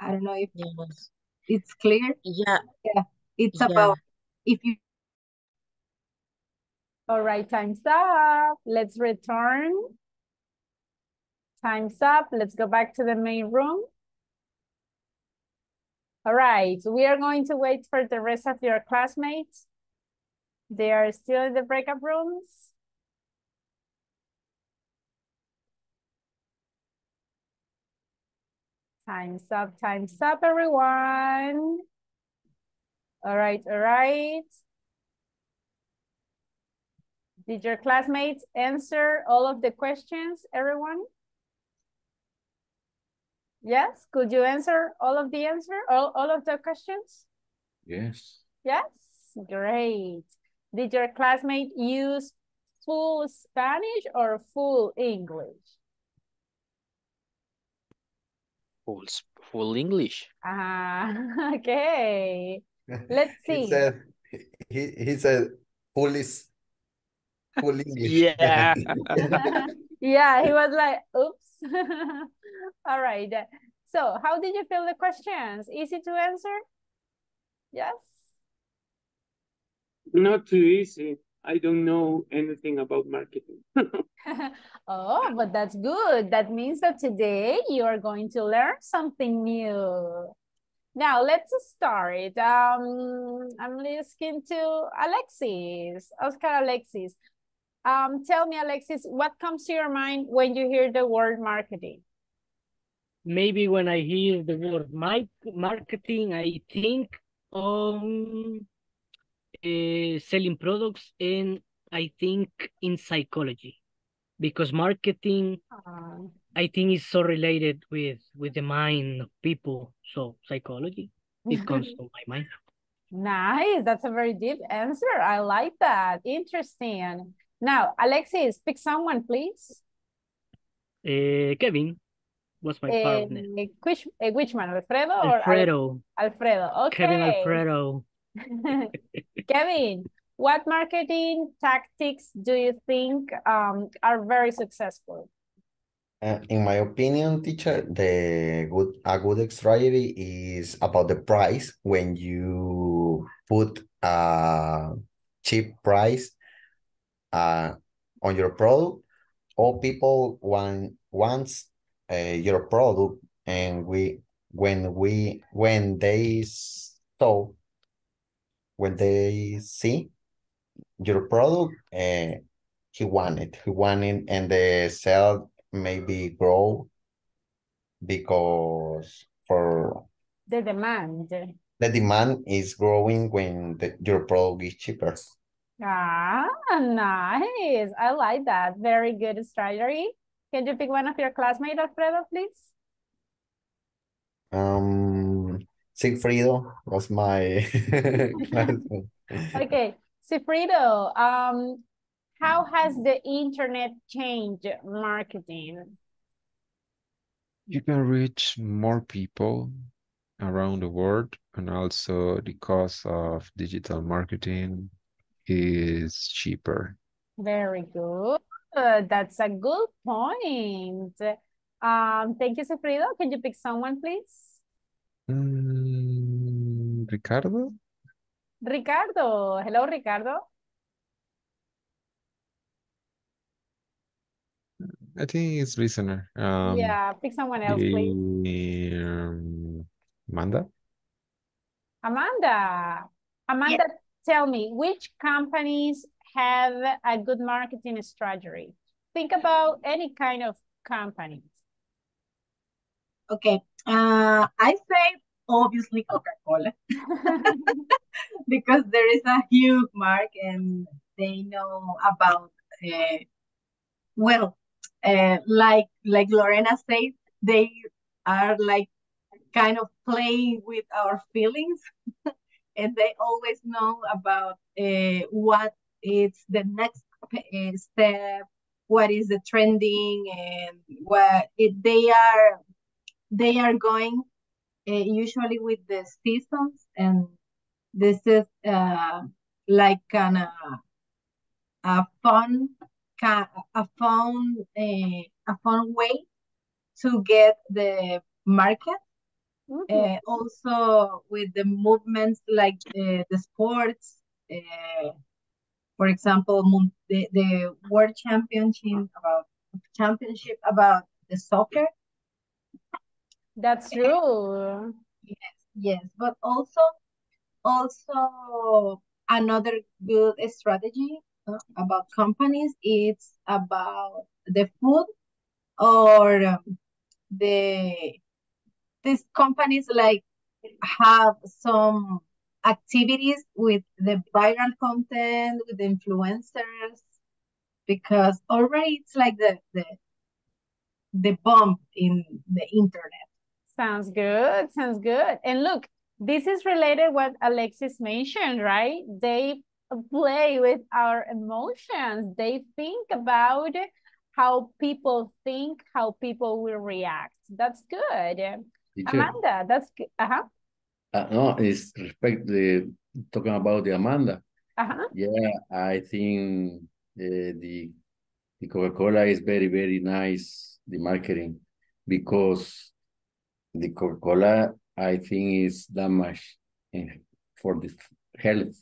I don't know if Yes. it's clear. Yeah. Yeah, it's Yeah. about if you All right, time's up. Let's return. Time's up. Let's go back to the main room. All right, we are going to wait for the rest of your classmates. They are still in the breakout rooms. Time's up, time's up, everyone. All right, all right. Did your classmates answer all of the questions, everyone? Yes, could you answer all of the answer, all, all of the questions? Yes. Yes, great. Did your classmate use full Spanish or full English? Full, full English. Ah, okay. Let's see. He see. said, he, he said, full is, full English. Yeah. Yeah, he was like, oops. All right. So how did you feel the questions? Easy to answer? Yes? Not too easy. I don't know anything about marketing. Oh, but that's good. That means that today you are going to learn something new. Now let's start. Um, I'm listening to Alexis, Oscar Alexis. Um, tell me, Alexis, what comes to your mind when you hear the word marketing? Maybe when I hear the word mic marketing, I think on uh, selling products and I think in psychology because marketing Uh, I think is so related with with the mind of people. So psychology, it comes to my mind. Nice. That's a very deep answer. I like that. Interesting. Now, Alexis, pick someone, please. Uh, Kevin was my partner. Eh, which, which one, Alfredo Alfredo, Alfredo. Okay. Kevin Alfredo. Kevin, what marketing tactics do you think um, are very successful? Uh, in my opinion, teacher, the good a good strategy is about the price. When you put a cheap price uh, on your product, all people want wants uh, your product, and we when we when they saw when they see your product, uh, he want it, he want it, and the sell maybe grow because for The demand. the demand is growing when the, your product is cheaper. Ah, nice. I like that. Very good strategy. Can you pick one of your classmates, Alfredo, please? Um, Sigfrido was my classmate. Okay, Sigfrido, um, how has the internet changed marketing? You can reach more people around the world, and also the cost of digital marketing is cheaper. Very good. That's a good point. Um, thank you, Sigfrido. Can you pick someone, please? Mm, Ricardo? Ricardo. Hello, Ricardo. I think it's listener. Um, Yeah, pick someone else, please. the, um, Amanda? Amanda. Amanda, tell me, which companies have a good marketing strategy? Think about any kind of company. Okay, uh, I say obviously Coca-Cola because there is a huge mark and they know about uh, well, uh, like like Lorena said, they are like kind of playing with our feelings. and they always know about uh, what is the next step, what is the trending, and what it, they are they are going uh, usually with the seasons, and this is uh, like an uh, a fun a fun uh, a fun way to get the market uh, also with the movements like the sports, uh, for example, the, the world championship about championship about the soccer. That's true. Yes, yes, but also also another good strategy uh, about companies it's about the food or um, the these companies like have some activities with the viral content with influencers because already it's like the the the bump in the internet Sounds good. Sounds good. And look, this is related what Alexis mentioned, right? They play with our emotions. They think about how people think, how people will react. That's good. Amanda, that's good. Uh-huh. Uh, no, it's respect the talking about the Amanda. Uh-huh. Yeah, I think uh, the the Coca-Cola is very very nice the marketing because the Coca-Cola I think is damage for the health.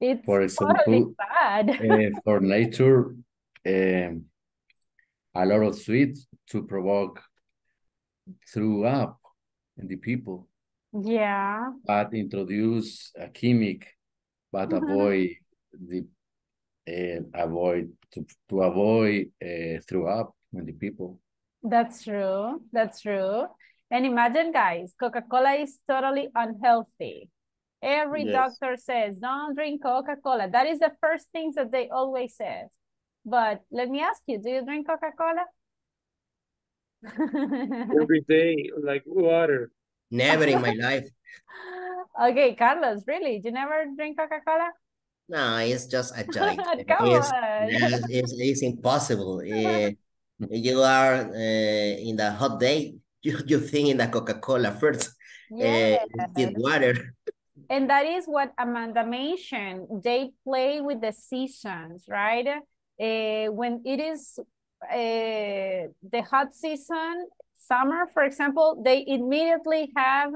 It's For totally example, bad. uh, for nature, um, a lot of sweets to provoke through up in the people, yeah. but introduce a chemic, but Mhm. avoid the uh, avoid to to avoid uh, through up in the people. That's true. That's true. And imagine, guys, Coca-Cola is totally unhealthy. Every Yes. doctor says, don't drink Coca-Cola. That is the first thing that they always say. But let me ask you, do you drink Coca-Cola? Every day, like water. Never in my life. Okay, Carlos, really? You never drink Coca-Cola? No, it's just a joke. Come It's, on. yes, it's, it's impossible. Eh, you are uh, in the hot day, you, you think in the Coca-Cola first, uh, Yes. with water. And that is what Amanda mentioned. They play with the seasons, right? Uh, when it is uh, the hot season, summer, for example, they immediately have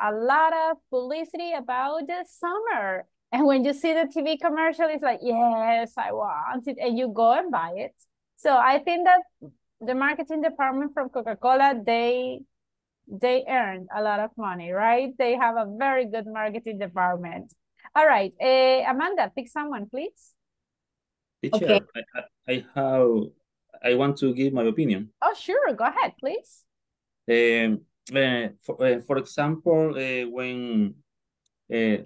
a lot of publicity about the summer. And when you see the TV commercial, it's like, yes, I want it. And you go and buy it. So I think that the marketing department from Coca-Cola, they they earned a lot of money, right? They have a very good marketing department. All right, uh, Amanda, pick someone, please. Teacher, Okay. I, I I have I want to give my opinion. Oh, sure, go ahead, please. Um, uh, for, uh, for example, uh, when uh,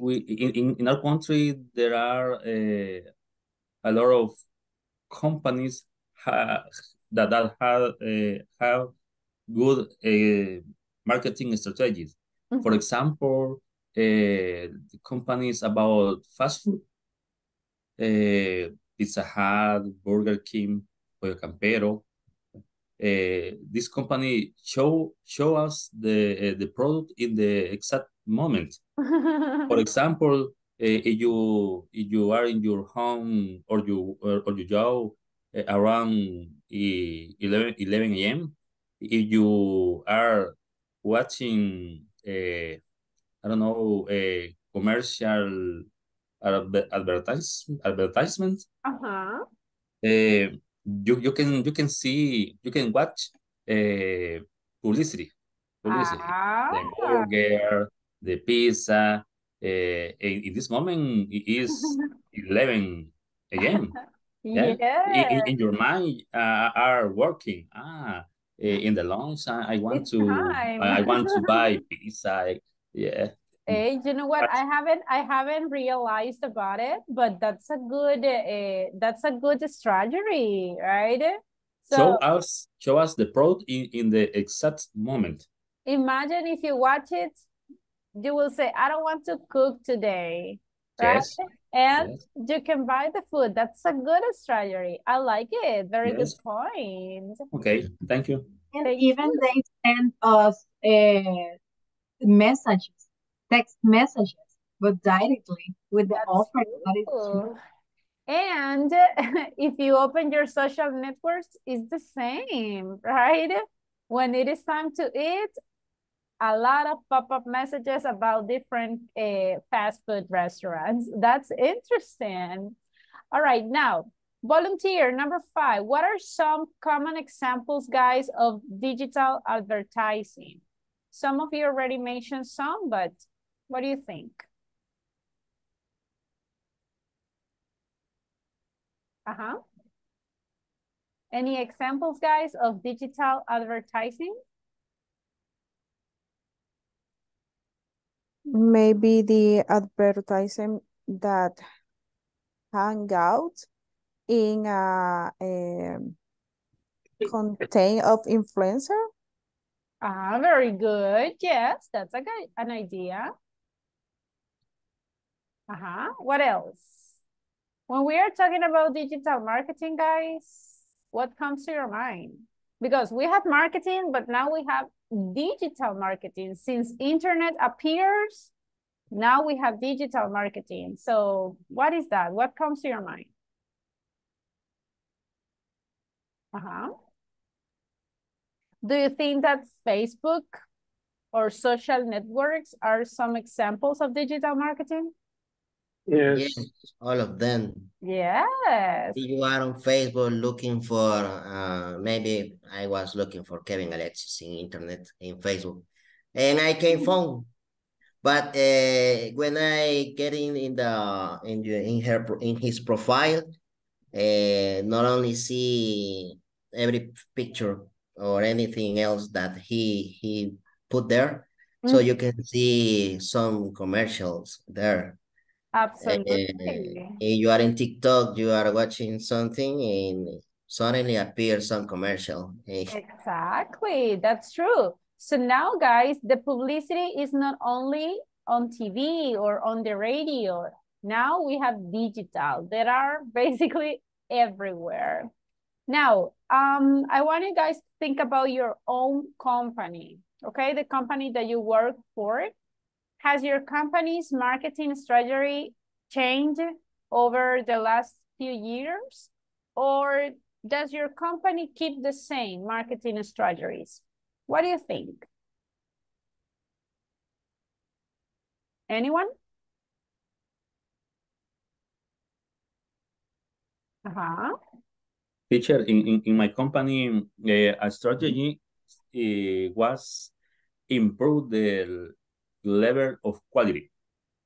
we in, in, in our country there are uh, a lot of companies ha that that have uh, have good uh, marketing strategies. For example, uh, the companies about fast food, uh, Pizza Hut, Burger King, Pollo Campero. Uh, this company show show us the the product in the exact moment. For example, if you if you are in your home or you or, or you go uh, around uh, 11, 11 a.m., if you are watching uh, I don't know a commercial adver- advertise advertisement, Uh-huh. uh, you you can you can see you can watch uh, publicity publicity the Ah, burger the pizza uh, in, in this moment it is 11 a.m. yeah in, in, in your mind uh, are working ah eh, in the lunch I, I want it's to time. I, I want to buy pizza yeah Hey, you know what? I haven't I haven't realized about it, but that's a good uh, that's a good strategy, right? So show us show us the product in, in the exact moment imagine if you watch it you will say, I don't want to cook today, right? Yes. And Yes. you can buy the food. That's a good strategy. I like it. Very good point. Okay, thank you. And Thank even you. they send us uh, messages, text messages, but directly with the That's offer. That is true. true. And if you open your social networks, it's the same, right? When it is time to eat, a lot of pop-up messages about different uh, fast food restaurants. That's interesting. All right, now, volunteer number five. What are some common examples, guys, of digital advertising? Some of you already mentioned some, but what do you think? Uh-huh. Any examples, guys, of digital advertising? Maybe the advertising that hang out in a, um contain of influencer. Ah, very good. Yes, that's a good an idea. Uh-huh. What else? When we are talking about digital marketing, guys, what comes to your mind? Because we have marketing, but now we have digital marketing. Since internet appears, now we have digital marketing. So what is that? What comes to your mind? Uh-huh. Do you think that Facebook or social networks are some examples of digital marketing? Yes. Yes, all of them. Yes. You are on Facebook looking for, uh, maybe I was looking for Kevin Alexis in internet, in Facebook, and I came phone. But uh, when I get in in the in the, in her in his profile, uh, not only see every picture or anything else that he he put there, so Mm. you can see some commercials there. Absolutely. Uh, you are in TikTok, you are watching something, and suddenly appears some commercial. Eh, Exactly, that's true. So now, guys, the publicity is not only on TV or on the radio. Now we have digital that are basically everywhere. Now, um, I want you guys to think about your own company, okay? The company that you work for. Has your company's marketing strategy changed over the last few years? Or does your company keep the same marketing strategies? What do you think? Anyone? Uh-huh. Teacher, in, in, in my company, uh, a strategy uh, was improve the level of quality.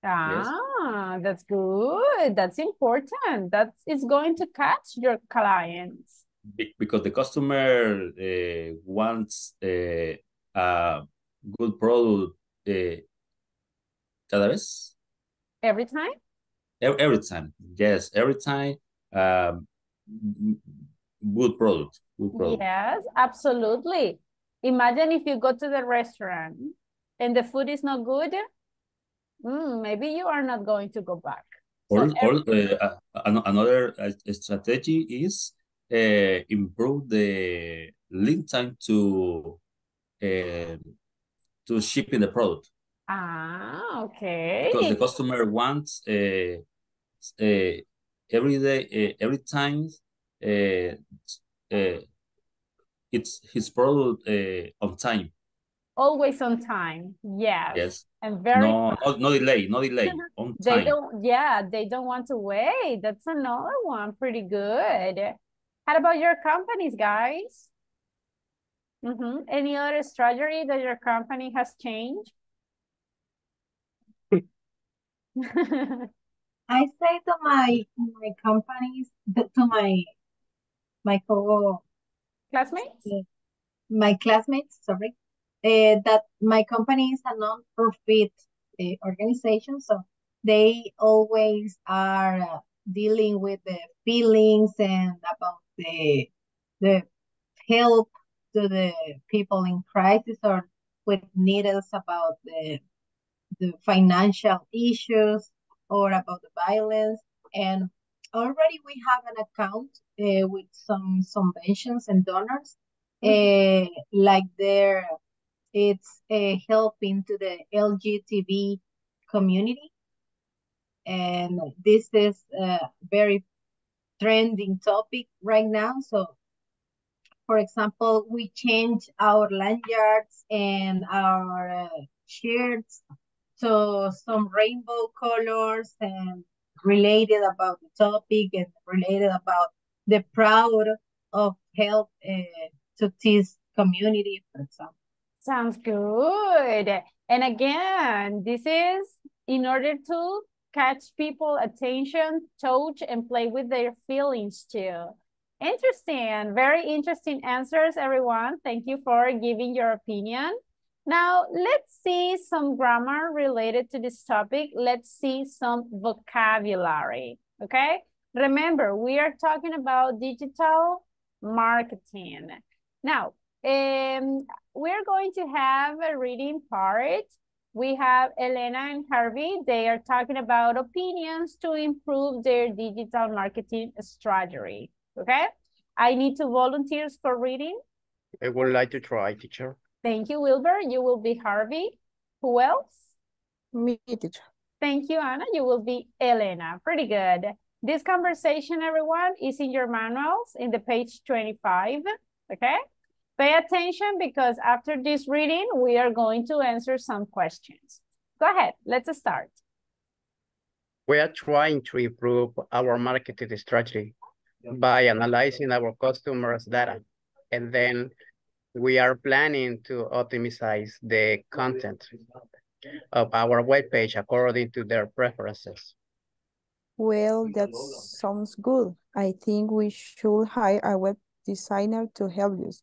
Ah, that's good. That's important. That is going to catch your clients. Be- because the customer uh, wants uh, a good product uh, cada vez, Every time? every, every time. Yes, every time. Um, good product. Good product. Yes, absolutely. Imagine if you go to the restaurant and the food is not good, mm, maybe you are not going to go back. So Or, or uh, another uh, strategy is uh, improve the lead time to uh, to shipping the product Ah, okay. because the customer wants uh, uh, every day uh, every time uh, uh, it's his product uh, on time. Always on time. Yes. Yes. And very No, no, no delay, no delay. On They time. don't, yeah, they don't want to wait. That's another one. Pretty good. How about your companies, guys? Mm-hmm. Any other strategy that your company has changed? I say to my my companies to my my co Classmates? my classmates, sorry, uh, that my company is a non-profit uh, organization, so they always are uh, dealing with the feelings and about the the help to the people in crisis or with needs about the the financial issues or about the violence. And already we have an account uh, with some subventions and donors, uh, like there, it's uh, helping to the LGTB community. And this is a very trending topic right now. So for example, we change our lanyards and our uh, shirts to some rainbow colors and related about the topic and related about the proud of help uh, to this community, for example. Sounds good. And again, this is in order to catch people attention, touch, and play with their feelings too. Interesting, very interesting answers, everyone. Thank you for giving your opinion. Now, let's see some grammar related to this topic. Let's see some vocabulary, okay? Remember, we are talking about digital marketing. Now, um, we're going to have a reading part. We have Elena and Harvey. They are talking about opinions to improve their digital marketing strategy. Okay, I need two volunteers for reading. I would like to try, teacher. Thank you, Wilbur. You will be Harvey. Who else? Me, teacher. Thank you, Anna. You will be Elena. Pretty good. This conversation, everyone, is in your manuals in the page 25, okay? Pay attention because after this reading, we are going to answer some questions. Go ahead, let's start. We are trying to improve our marketing strategy by analyzing our customers' data. And then we are planning to optimize the content of our webpage according to their preferences. Well, that sounds good. I think we should hire a web designer to help us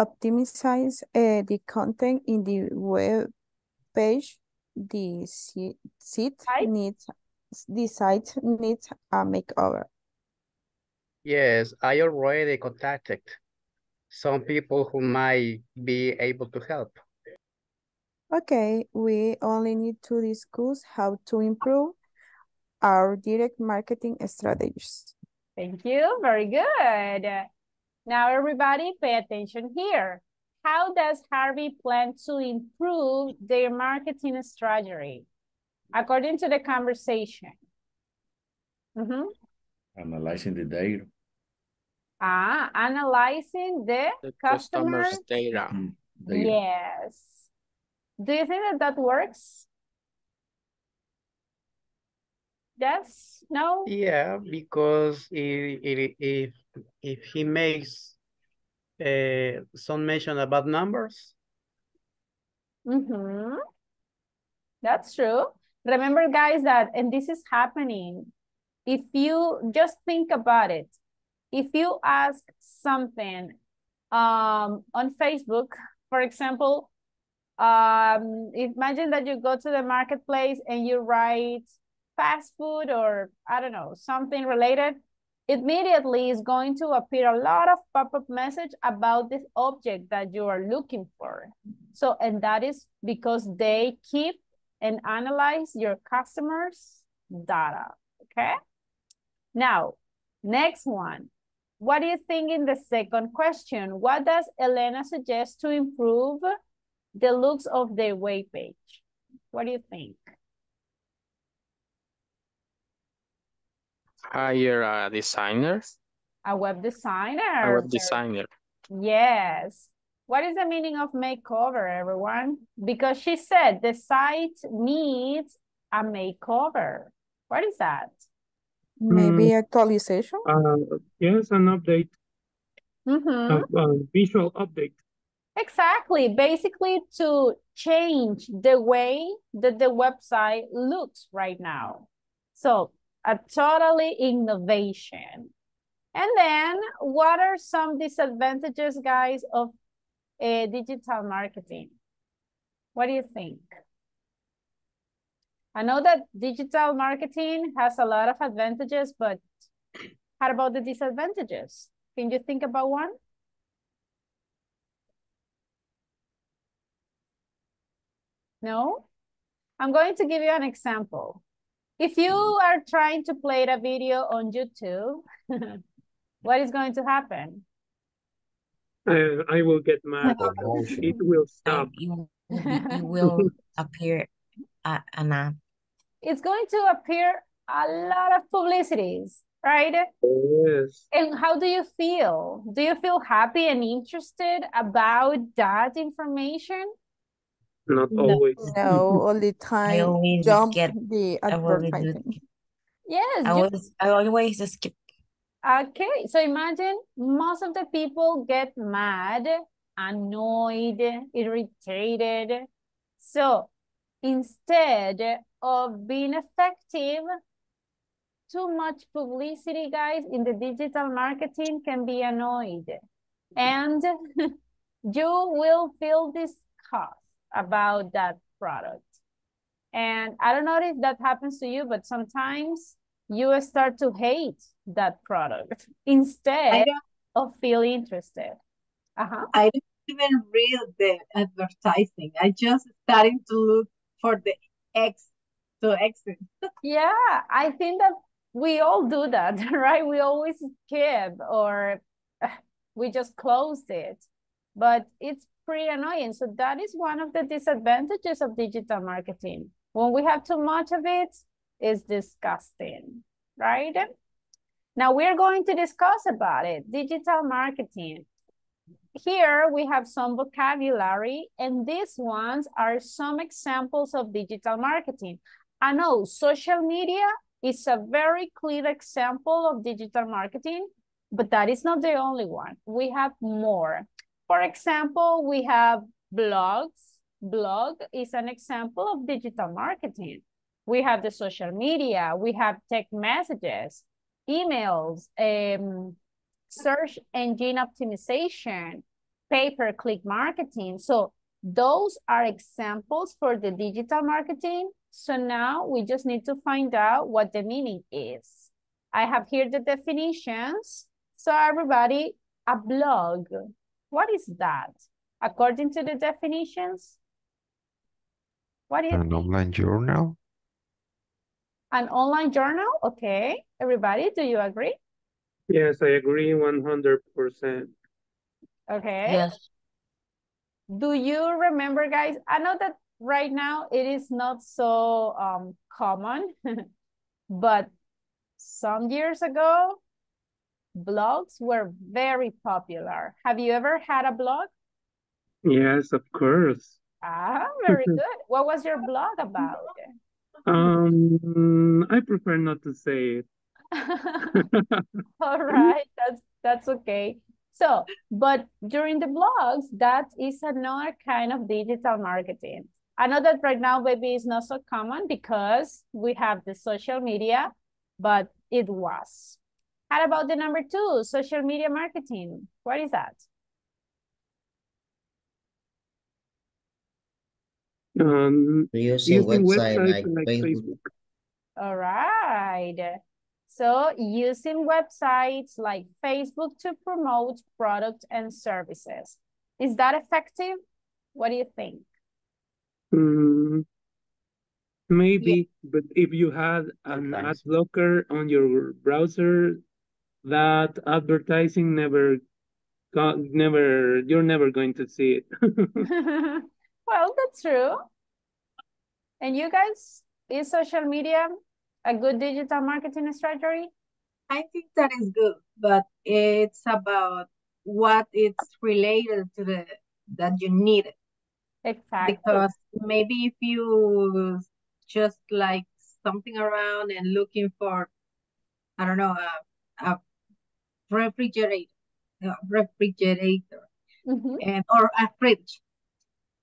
optimize uh, the content in the web page. The site needs the site needs a makeover. Yes, I already contacted some people who might be able to help. Okay, we only need to discuss how to improve our direct marketing strategies. Thank you. Very good. Now, everybody pay attention here. How does Harvey plan to improve their marketing strategy? According to the conversation. Mm -hmm. Analyzing the data. Ah, analyzing the, The customer. customer's data. data. Yes. Do you think that that works? Yes? No? Yeah, because if if if, if he makes uh, some mention about numbers, Mm-hmm. That's true. Remember, guys, that, and this is happening, if you just think about it, if you ask something um, on Facebook, for example, um, imagine that you go to the marketplace and you write fast food or I don't know, something related, immediately is going to appear a lot of pop-up message about this object that you are looking for. So, and that is because they keep and analyze your customers' data, okay? Now, next one. What do you think in the second question? What does Elena suggest to improve the looks of the web page? What do you think? Hire a designer. A web designer. A web designer. Yes. What is the meaning of makeover, everyone? Because she said the site needs a makeover. What is that? Maybe actualization? Uh, yes, an update, Mm-hmm. a, a visual update. Exactly. Basically to change the way that the website looks right now. So a totally innovation. And then what are some disadvantages, guys, of uh, digital marketing? What do you think? I know that digital marketing has a lot of advantages, but how about the disadvantages? Can you think about one? No? I'm going to give you an example. If you are trying to play a video on YouTube, what is going to happen? I, I will get mad. It will stop. You, you will appear uh, an ad. It's going to appear a lot of publicities, right? Yes. And how do you feel? Do you feel happy and interested about that information? Not No. always. No, all the I time always jump get, the I always advertising. Yes, I you always, I always skip. Okay, so imagine most of the people get mad, annoyed, irritated. So instead of being effective, too much publicity, guys, in the digital marketing can be annoyed. And you will feel this disgust about that product. And I don't know if that happens to you, but sometimes you start to hate that product instead of feel interested. Uh-huh. I don't even read the advertising. I just starting to look for the X to exit. Yeah, I think that we all do that, right? We always skip or we just close it, but it's pretty annoying. So that is one of the disadvantages of digital marketing. When we have too much of it, it's disgusting, right? Now we're going to discuss about it, digital marketing. Here we have some vocabulary and these ones are some examples of digital marketing. I know social media is a very clear example of digital marketing, but that is not the only one. We have more. For example, we have blogs. Blog is an example of digital marketing. We have the social media, we have text messages, emails, um, search engine optimization, pay-per-click marketing. So those are examples for the digital marketing. So now we just need to find out what the meaning is. I have here the definitions. So everybody, a blog, what is that? According to the definitions, what is An online journal? an online journal? Okay, everybody, do you agree? Yes, I agree 100%. Okay. Yes. Do you remember, guys? I know that right now it is not so um, common, but some years ago, blogs were very popular. Have you ever had a blog? Yes, of course. Ah, very good. What was your blog about? Um, I prefer not to say it. All right, that's that's okay. So, but during the blogs, that is another kind of digital marketing. I know that right now maybe it's not so common because we have the social media, but it was. How about the number two, social media marketing? What is that? Um, Using using website websites like like Facebook. Facebook. All right. So using websites like Facebook to promote products and services. Is that effective? What do you think? Mm, maybe, but if you had an ad blocker on your browser, that advertising never got never you're never going to see it. Well, that's true. And you guys, is social media a good digital marketing strategy? I think that is good, but it's about what it's related to the that you need it. Exactly. Because maybe if you just like something around and looking for, I don't know, a, a refrigerator, a refrigerator, Mhm. and or a fridge.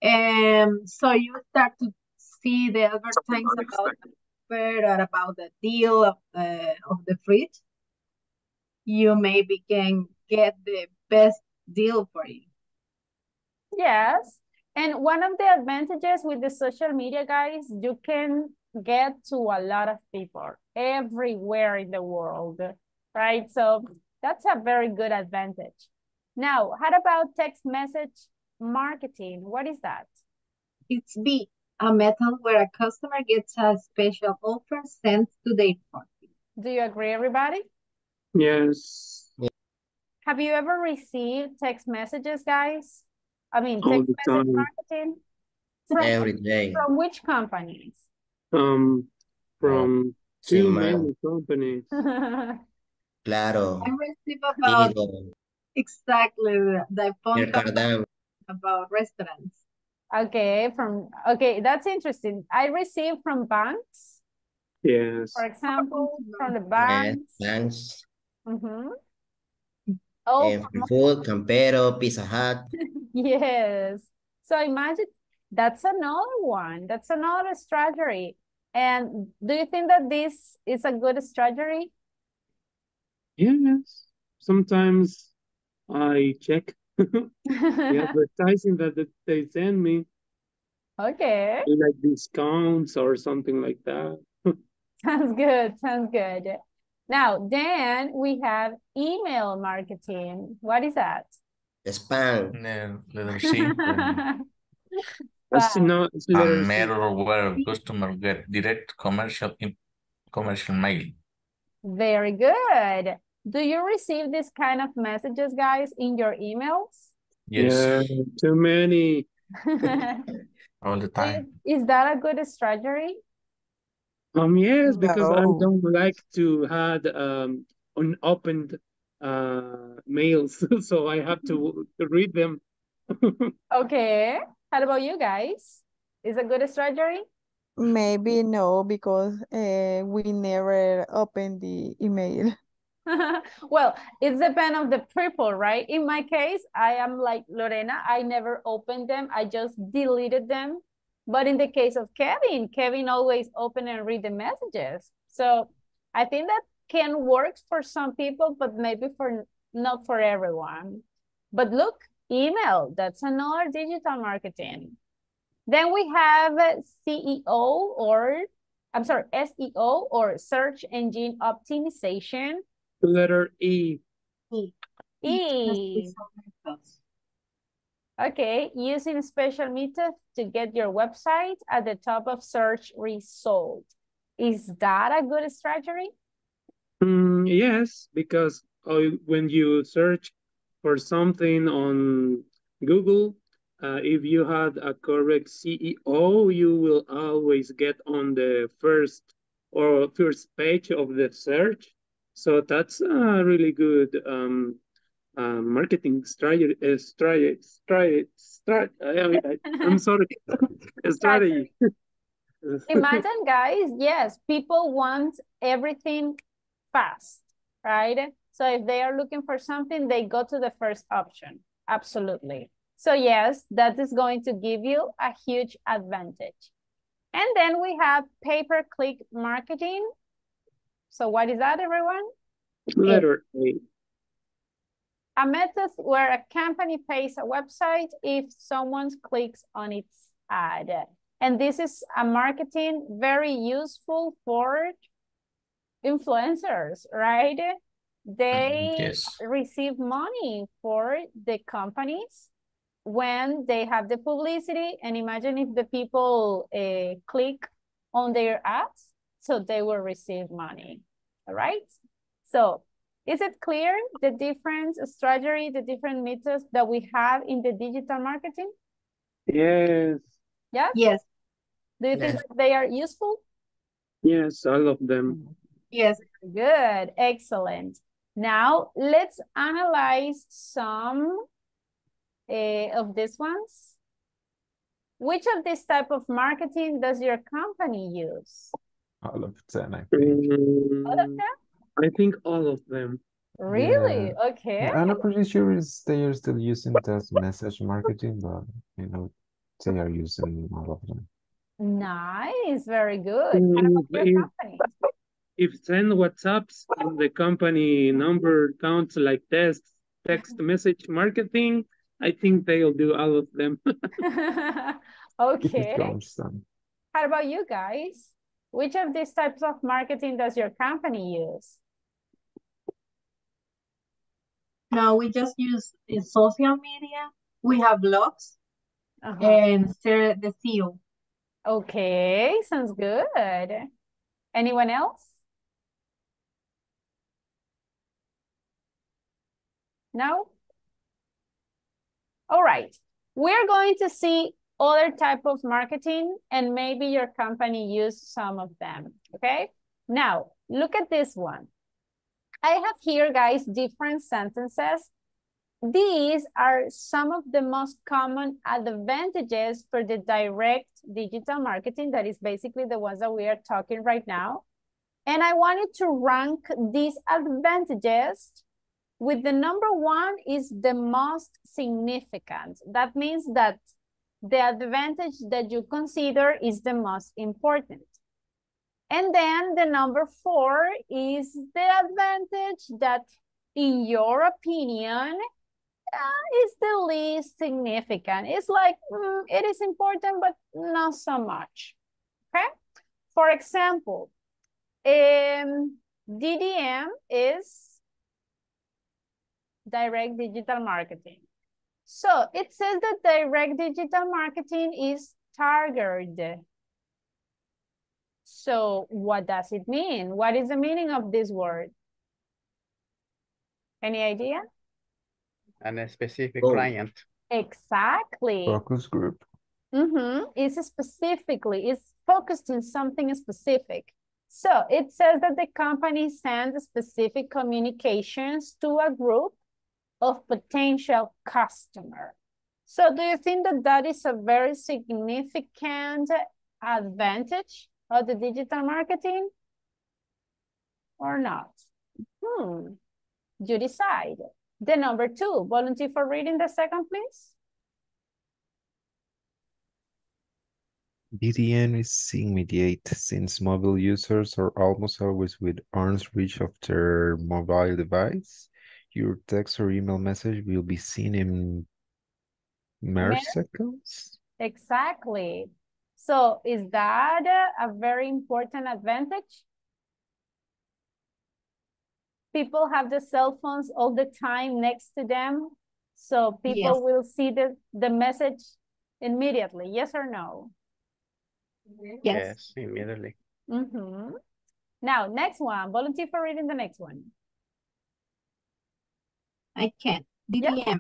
And so you start to see the advertising about the offer about the deal of the of the fridge. You maybe can get the best deal for you. Yes. And one of the advantages with the social media, guys, you can get to a lot of people everywhere in the world, right? So that's a very good advantage. Now, how about text message marketing? What is that? It's B. A method where a customer gets a special offer sent to their phone. Do you agree, everybody? Yes. Have you ever received text messages, guys? I mean, All text message time. marketing? From, Every day. from which companies? Um, from too Sima. many companies. Claro. I receive about Tigo. exactly the, the phone call about restaurants. Okay, from okay, that's interesting. I receive from banks, Yes. for example, from the Yes, banks. Mm-hmm. Oh, And free food, Campero, Pizza Hut. yes. So imagine that's another one. That's another strategy. And do you think that this is a good strategy? Yes. Sometimes I check the advertising that that they send me, Okay, like discounts or something like that. sounds good. Sounds good. Now, then we have email marketing. What is that? Spam. Letter C. That's not it's A letter C. matter where customer get direct commercial in commercial mail. Very good. Do you receive this kind of messages, guys, in your emails? Yes, Yeah, too many. all the time. Is that a good strategy? Um, yes, because I don't like to have um unopened uh mails, so I have to, to read them. Okay. How about you guys? Is a good strategy? Maybe no, because uh, we never open the email. Well, it depends on the people, right? In my case, I am like Lorena. I never opened them. I just deleted them. But in the case of Kevin, Kevin always open and read the messages. So I think that can work for some people, but maybe for not for everyone. But look, email, that's another digital marketing. Then we have CEO or I'm sorry, SEO or search engine optimization. Letter E. E. Okay, using special methods to get your website at the top of search result. Is that a good strategy? Mm, yes, because uh, when you search for something on Google, uh, if you had a correct CEO, you will always get on the first or first page of the search. So that's a really good um, uh, marketing strategy. Uh, strategy, strategy, strategy. I, I'm sorry, strategy. Imagine, guys, yes, people want everything fast, right? So if they are looking for something, they go to the first option. Absolutely. So yes, that is going to give you a huge advantage. And then we have pay-per-click marketing. So what is that, everyone? Letter A. A method where a company pays a website if someone clicks on its ad. And this is a marketing very useful for influencers, right? They yes. receive money for the companies when they have the publicity. And imagine if the people uh, click on their ads, so they will receive money, all right? So is it clear the different strategy, the different methods that we have in the digital marketing? Yes, Yes? Yes, Do you think Yes. that they are useful? yes, all of them. yes. Good, excellent. Now let's analyze some uh, of these ones. Which of this type of marketing does your company use? All of them, I think. All of Mm, them? I think all of them. Really? Okay. I'm not pretty sure is they are still using this message marketing, but you know, they are using all of them. Nice, very good. How about Mm, If, company? if send WhatsApps and the company number counts like text, text message marketing, I think they'll do all of them. Okay. It comes. How about you guys? Which of these types of marketing does your company use? No, we just use uh, social media. We have blogs Uh-huh. and share the CEO. Okay, sounds good. Anyone else? No? All right. We're going to see other type of marketing and maybe your company used some of them, okay? Now, look at this one. I have here, guys, different sentences. These are some of the most common advantages for the direct digital marketing. That is basically the ones that we are talking right now. And I wanted to rank these advantages with the number one is the most significant. That means that the advantage that you consider is the most important. And then the number four is the advantage that, in your opinion, uh, is the least significant. It's like, mm, it is important, but not so much, okay? For example, um, DDM is direct digital marketing. So it says that direct digital marketing is targeted. So what does it mean? What is the meaning of this word? Any idea? And a specific Oh. client. Exactly. Focus group. Mm-hmm. It's specifically, it's focused in something specific. So it says that the company sends specific communications to a group of potential customer. So do you think that that is a very significant advantage of the digital marketing or not? Hmm, you decide. The number two, volunteer for reading the second, please. DDM is immediate since mobile users are almost always with arm's reach of their mobile device. Your text or email message will be seen in mere Mere- seconds. Exactly. So is that a very important advantage? People have the cell phones all the time next to them. So people Yes. will see the, the message immediately, yes or no? Yes, immediately. Mm-hmm. Now, next one, volunteer for reading the next one. I can. DDM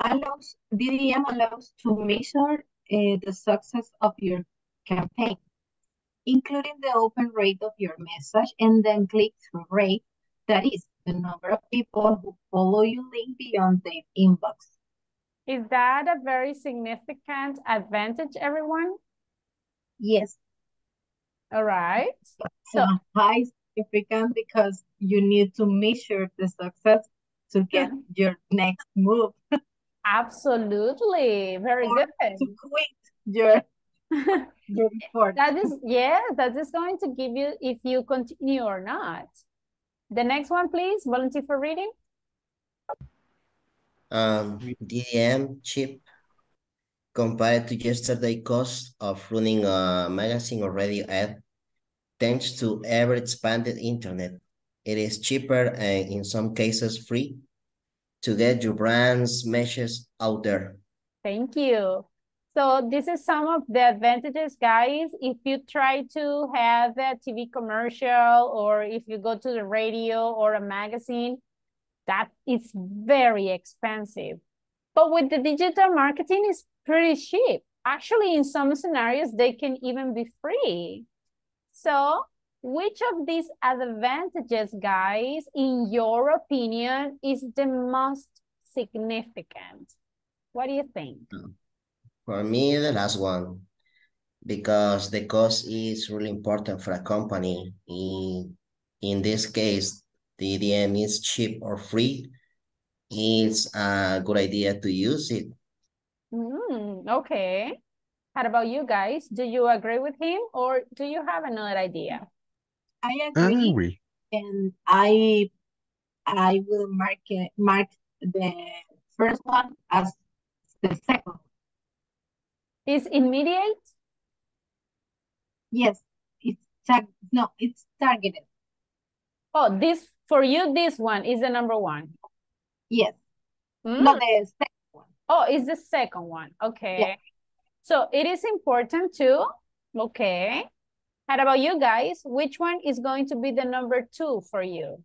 allows DDM allows to measure uh, the success of your campaign, including the open rate of your message and then click-through rate. That is the number of people who follow your link beyond their inbox. Is that a very significant advantage, everyone? Yes, All right. so high significant because you need to measure the success to get your next move. Absolutely. Very Or good. to quit your your report. That is, yeah, that is going to give you if you continue or not. The next one, please, volunteer for reading. Um, DDM cheap compared to yesterday cost of running a magazine or radio ad. Thanks to ever expanded internet, it is cheaper and in some cases free to get your brand's messages out there. Thank you. So this is some of the advantages, guys. If you try to have a TV commercial or if you go to the radio or a magazine, that is very expensive. But with the digital marketing, it's pretty cheap. Actually, in some scenarios, they can even be free. So which of these advantages, guys, in your opinion, is the most significant? What do you think? For me, the last one, because the cost is really important for a company. In, in this case, the EDM is cheap or free. It's a good idea to use it. Mm, okay. How about you guys? Do you agree with him or do you have another idea? I I agree, agree. and I I will mark it, mark the first one as the second. Is immediate? Yes, it's tag. No, it's targeted. Oh, this for you, this one is the number one. Yes, Mm. no, the second one. Oh, it's the second one. Okay. So it is important too. Okay. How about you guys? Which one is going to be the number two for you?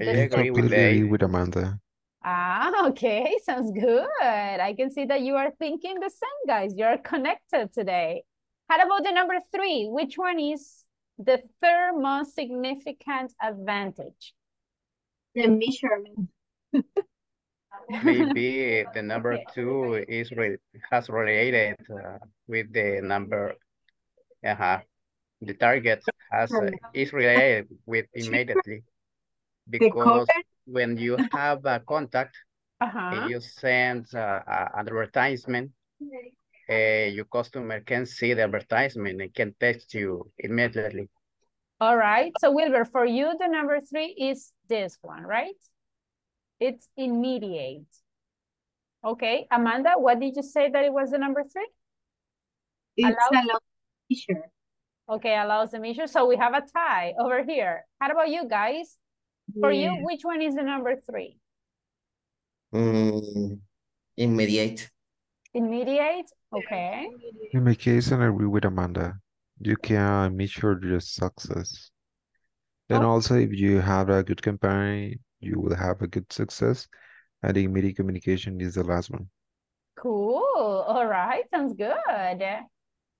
I The agree with the with Amanda. Ah, okay, sounds good. I can see that you are thinking the same, guys. You're connected today. How about the number three? Which one is the third most significant advantage? The measurement. maybe the number two is re has related uh, with the number. Uh-huh. The target has uh, is related with immediately because when you have a contact Uh-huh. and you send uh, a advertisement, uh, your customer can see the advertisement and can text you immediately. All right. So Wilbur, for you, the number three is this one, right? It's immediate. Okay. Amanda, what did you say that it was the number three? It's Allows- allow measure. Okay, allows the measure. So we have a tie over here. How about you guys? For you, which one is the number three? Mm, immediate. Immediate? Okay. In my case, I agree with Amanda. You can measure your success. Then Oh. also, if you have a good campaign, you will have a good success. And the immediate communication is the last one. Cool. All right. Sounds good.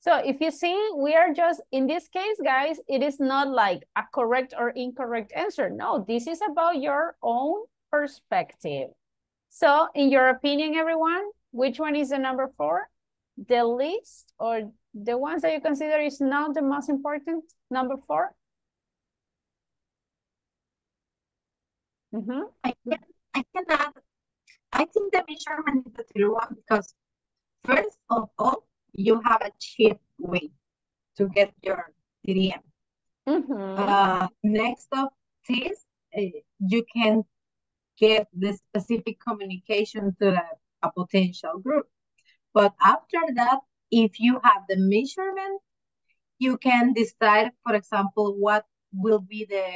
So if you see, we are just, in this case, guys, it is not like a correct or incorrect answer. No, this is about your own perspective. So in your opinion, everyone, which one is the number four? The least or the ones that you consider is not the most important, number four? Mm-hmm. I can, I can add, I think the measurement is the one because first of all, you have a cheap way to get your DDM. Mm-hmm. Uh, next of this, uh, you can get the specific communication to the, a potential group. But after that, if you have the measurement, you can decide, for example, what will be the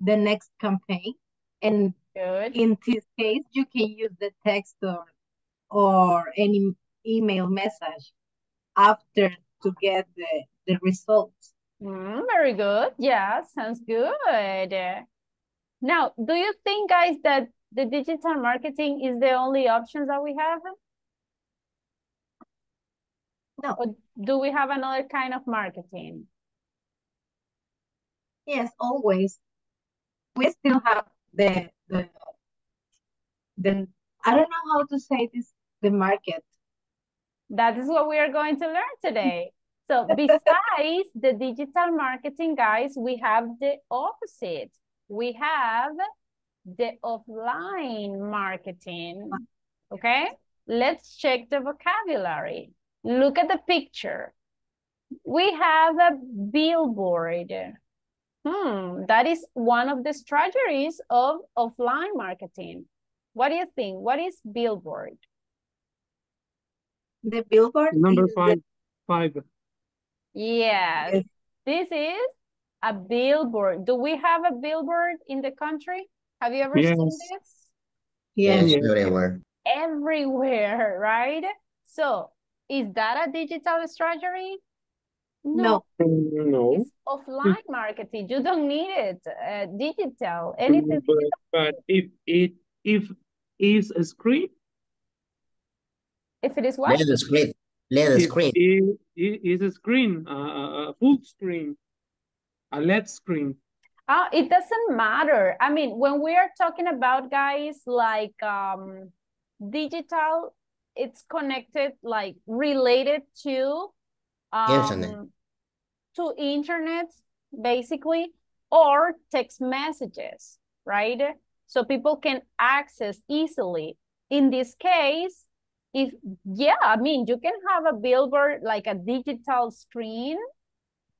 the next campaign. And Good. in this case, you can use the text or or any email message after to get the, the results. Mm, very good. Yeah, sounds good. Now, do you think, guys, that the digital marketing is the only options that we have? No. Or do we have another kind of marketing? Yes, always. We still have the the the I don't know how to say this the market. That is what we are going to learn today. So besides the digital marketing, guys, we have the opposite. We have the offline marketing. Okay, let's check the vocabulary. Look at the picture. We have a billboard. Hmm, that is one of the strategies of offline marketing. What do you think? What is billboard? The billboard Number is five, five. Yes, this is a billboard. Do we have a billboard in the country? Have you ever seen this? Yes. Yes, everywhere. Everywhere, right? So, is that a digital strategy? No. No. It's offline marketing. You don't need it. Uh, digital, anything. But, but if it if is a screen, If it is what? Let the screen. Let the screen. it, it is a screen, a, a, a full screen, a LED screen. Uh, it doesn't matter. I mean, when we are talking about guys like um, digital, it's connected, like related to Internet. um, to internet, basically, or text messages, right? So people can access easily. In this case, if yeah, I mean, you can have a billboard like a digital screen,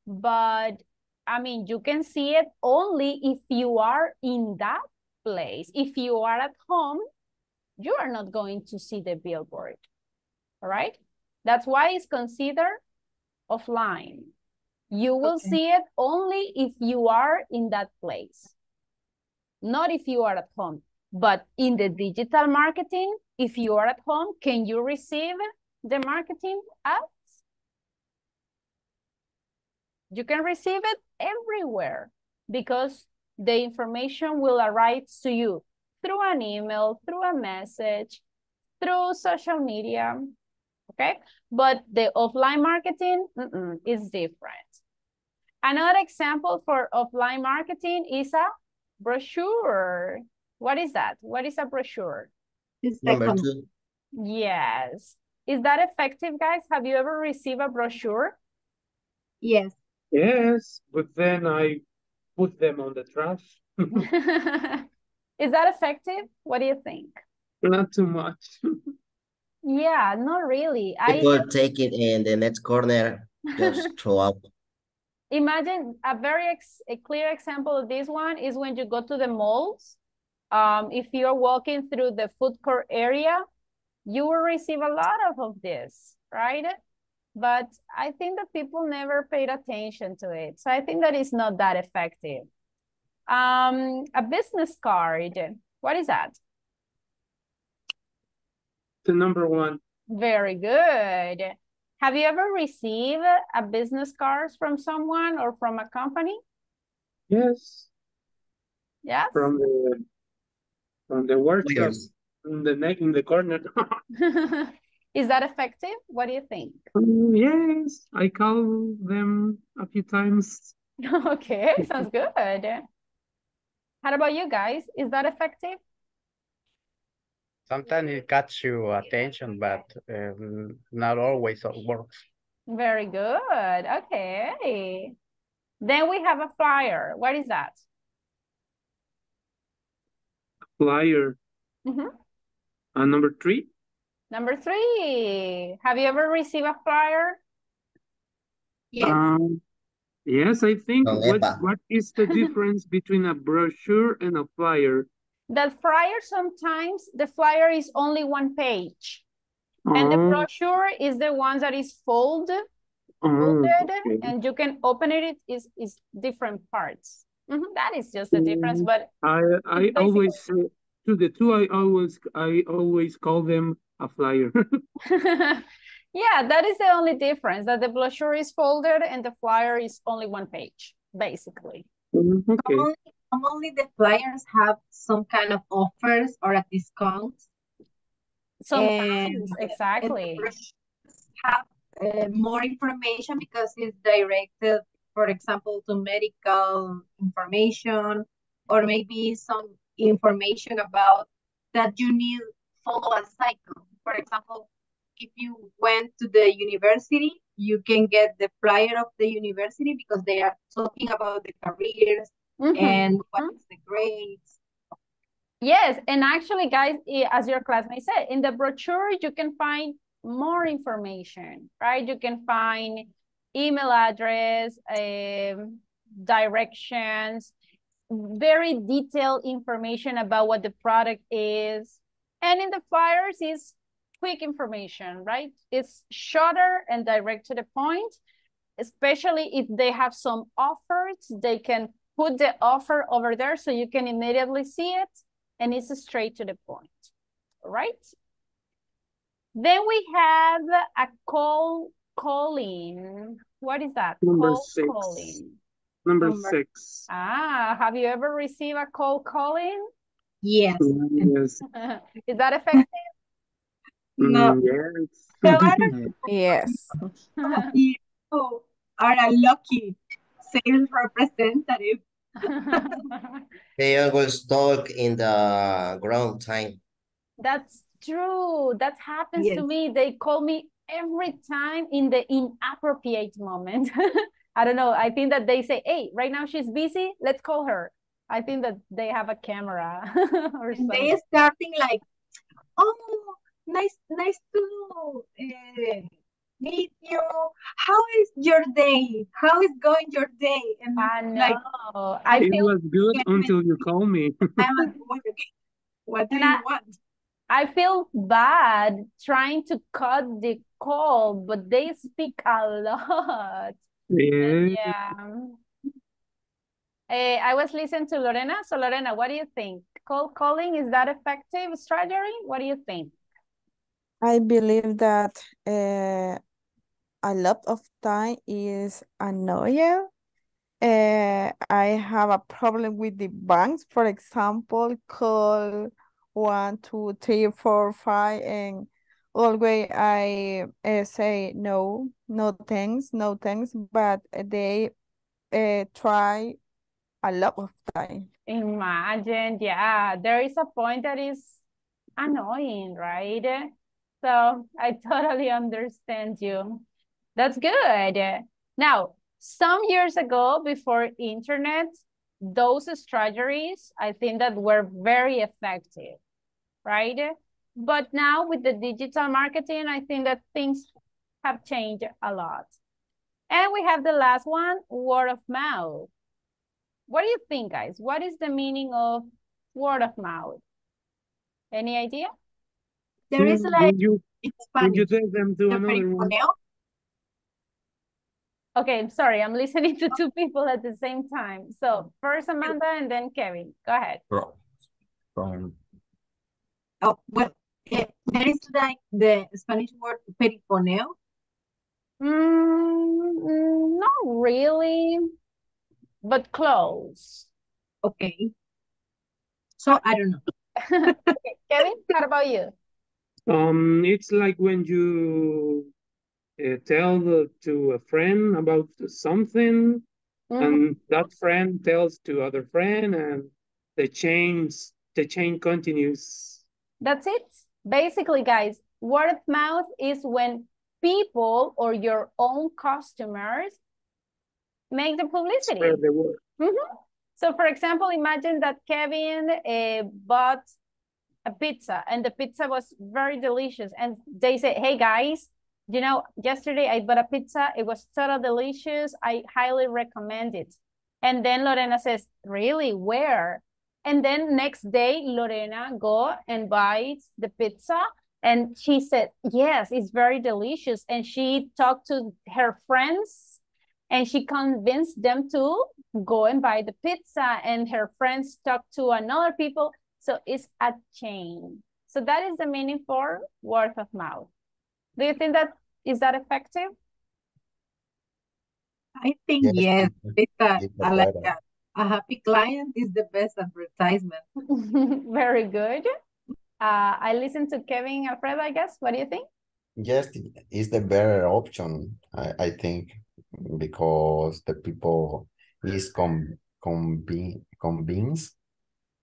but I mean, you can see it only if you are in that place. If you are at home, you are not going to see the billboard. All right? That's why it's considered offline. You will Okay. see it only if you are in that place, not if you are at home. But in the digital marketing, if you are at home, can you receive the marketing ads? You can receive it everywhere because the information will arrive to you through an email, through a message, through social media, okay? But the offline marketing mm -mm, is different. Another example for offline marketing is a brochure. What is that? What is a brochure? Number two. Yes. Is that effective, guys? Have you ever received a brochure? Yes. Yes, but then I put them on the trash. Is that effective? What do you think? Not too much. Yeah, not really. I People take it in the next corner, just throw up. imagine a very ex a clear example of this one is when you go to the malls. Um, if you're walking through the food court area, you will receive a lot of, of this, right? But I think that people never paid attention to it. So I think that it's not that effective. Um, a business card, what is that? The number one. Very good. Have you ever received a business card from someone or from a company? Yes, Yes. from the from the workshop in the neck in the corner. Is that effective? What do you think? Um, yes, I call them a few times. Okay, sounds good. How about you guys? Is that effective? Sometimes it catch your attention, but um, not always it works. Very good. Okay. Then we have a flyer. What is that? Flyer. Mhm. Uh, number three. Number three. Have you ever received a flyer? Um, yes, I think Con what EPA. what is the difference between a brochure and a flyer? The flyer sometimes the flyer is only one page. And the Oh. brochure is the one that is folded, Oh, folded, okay. and you can open it, it is is different parts. Mhm, That is just the difference, Mm, but I I always say to the two I always I always call them a flyer. yeah, that is the only difference, that the brochure is folded and the flyer is only one page, basically. Mm, okay. Commonly, commonly the flyers have some kind of offers or a discount. Sometimes, and exactly. the brochures have uh, more information because it's directed, for example, to medical information or maybe some information about that you need follow a cycle. For example, if you went to the university, you can get the flyer of the university because they are talking about the careers Mhm, and what is the grades. Yes, and actually, guys, as your classmate said, in the brochure, you can find more information, right? You can find email address, um, directions, very detailed information about what the product is. And in the flyers is quick information, right? It's shorter and direct to the point, especially if they have some offers, they can put the offer over there so you can immediately see it and it's straight to the point, right? Then we have a call calling. What is that? Number Call six. calling. Number Number- six. Ah, have you ever received a cold calling? Yes. Yes. Is that effective? No. Mm, yes. Yes. You are a lucky sales representative. They always talk in the ground time. That's true. That happens to me. They call me every time in the inappropriate moment. I don't know. I think that they say, hey, right now she's busy. Let's call her. I think that they have a camera or And something. they starting like, oh, nice, nice to uh, meet you. How is your day? How is going your day? And I like, know. I It feel was good until you call me. I'm at work. What do And you I- want? I feel bad trying to cut the call, but they speak a lot. Yeah. Yeah. Eh, I was listening to Lorena. So Lorena, what do you think? Cold calling, is that effective strategy? What do you think? I believe that uh, a lot of time is annoying. Uh, I have a problem with the banks, for example, call one, two, three, four, five, and always I uh, say no, no thanks, no thanks, but they uh, try a lot of time. Imagine, yeah, there is a point that is annoying, right? So I totally understand you. That's good. Now, some years ago, before internet, those strategies, I think that were very effective, right? But now with the digital marketing, I think that things have changed a lot. And we have the last one, word of mouth. What do you think, guys? What is the meaning of word of mouth? Any idea? There is like when you in you take them to the another room. perifoneo. Okay, I'm sorry. I'm listening to two people at the same time. So first Amanda and then Kevin. Go ahead. From, from Oh, well, eh, there is like the Spanish word perifoneo. Mm, not really, but close. Okay. So I don't know. Okay, Kevin, what about you? Um, it's like when you uh, tell the, to a friend about something, Mhm. and that friend tells to other friend, and the chain the chain continues. That's it. Basically, guys, word of mouth is when people or your own customers make the publicity. Spread the word. Mhm. So, for example, imagine that Kevin uh, bought a pizza and the pizza was very delicious. And they say, hey, guys, you know, yesterday I bought a pizza. It was totally delicious. I highly recommend it. And then Lorena says, really, where? And then next day, Lorena go and buys the pizza. And she said, yes, it's very delicious. And she talked to her friends and she convinced them to go and buy the pizza and her friends talked to another people. So it's a chain. So that is the meaning for word of mouth. Do you think that is that effective? I think Yes, yes, it's a, it's I like that. A happy client is the best advertisement. Very good. Uh, I listened to Kevin Alfredo, I guess. What do you think? Yes, it's the better option, I, I think, because the people is con convi convinced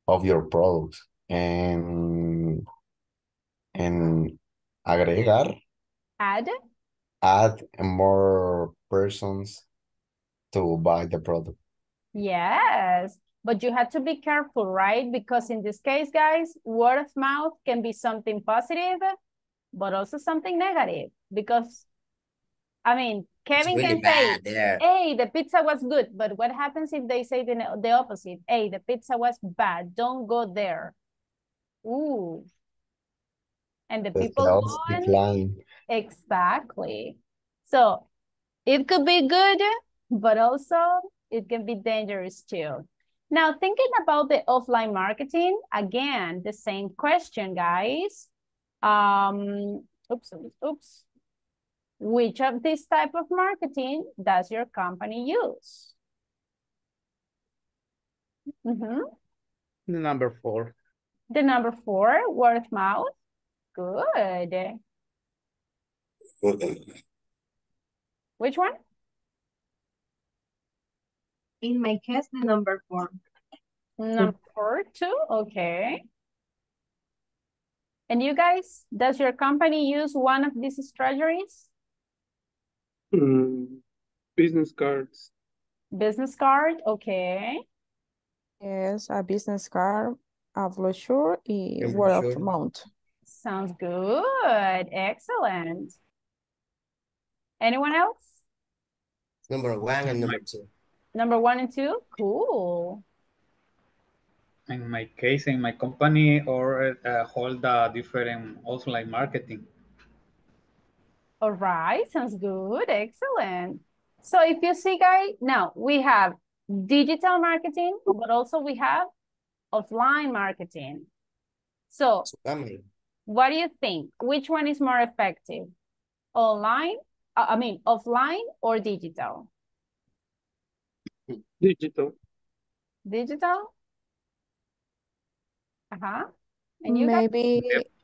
of your product and and agregar, Add? add more persons to buy the product. Yes, but you have to be careful, right? Because in this case, guys, word of mouth can be something positive, but also something negative. Because, I mean, Kevin really can say, bad there. hey, the pizza was good, but what happens if they say the, the opposite? Hey, the pizza was bad, don't go there. Ooh. And the The people sales on decline. Exactly. So it could be good, but also it can be dangerous too. Now, thinking about the offline marketing, again, the same question, guys. Um, oops, oops, oops. Which of this type of marketing does your company use? Mhm. The number four. The number four, word of mouth. Good. Which one? In my case, the number four. Number four, too? Okay. And you guys, does your company use one of these strategies? Mm, business cards. Business card, okay. Yes, a business card, a brochure, y A word of mouth. Sounds good. Excellent. Anyone else? Number one and number two. Number one and two? Cool. in my case, in my company, or uh, hold a different offline marketing. All right, sounds good. Excellent. So if you see, guys, now we have digital marketing, but also we have offline marketing. So What do you think? Which one is more effective? Online, uh, I mean, offline or digital? Digital. Digital? Uh-huh. And you guys? Maybe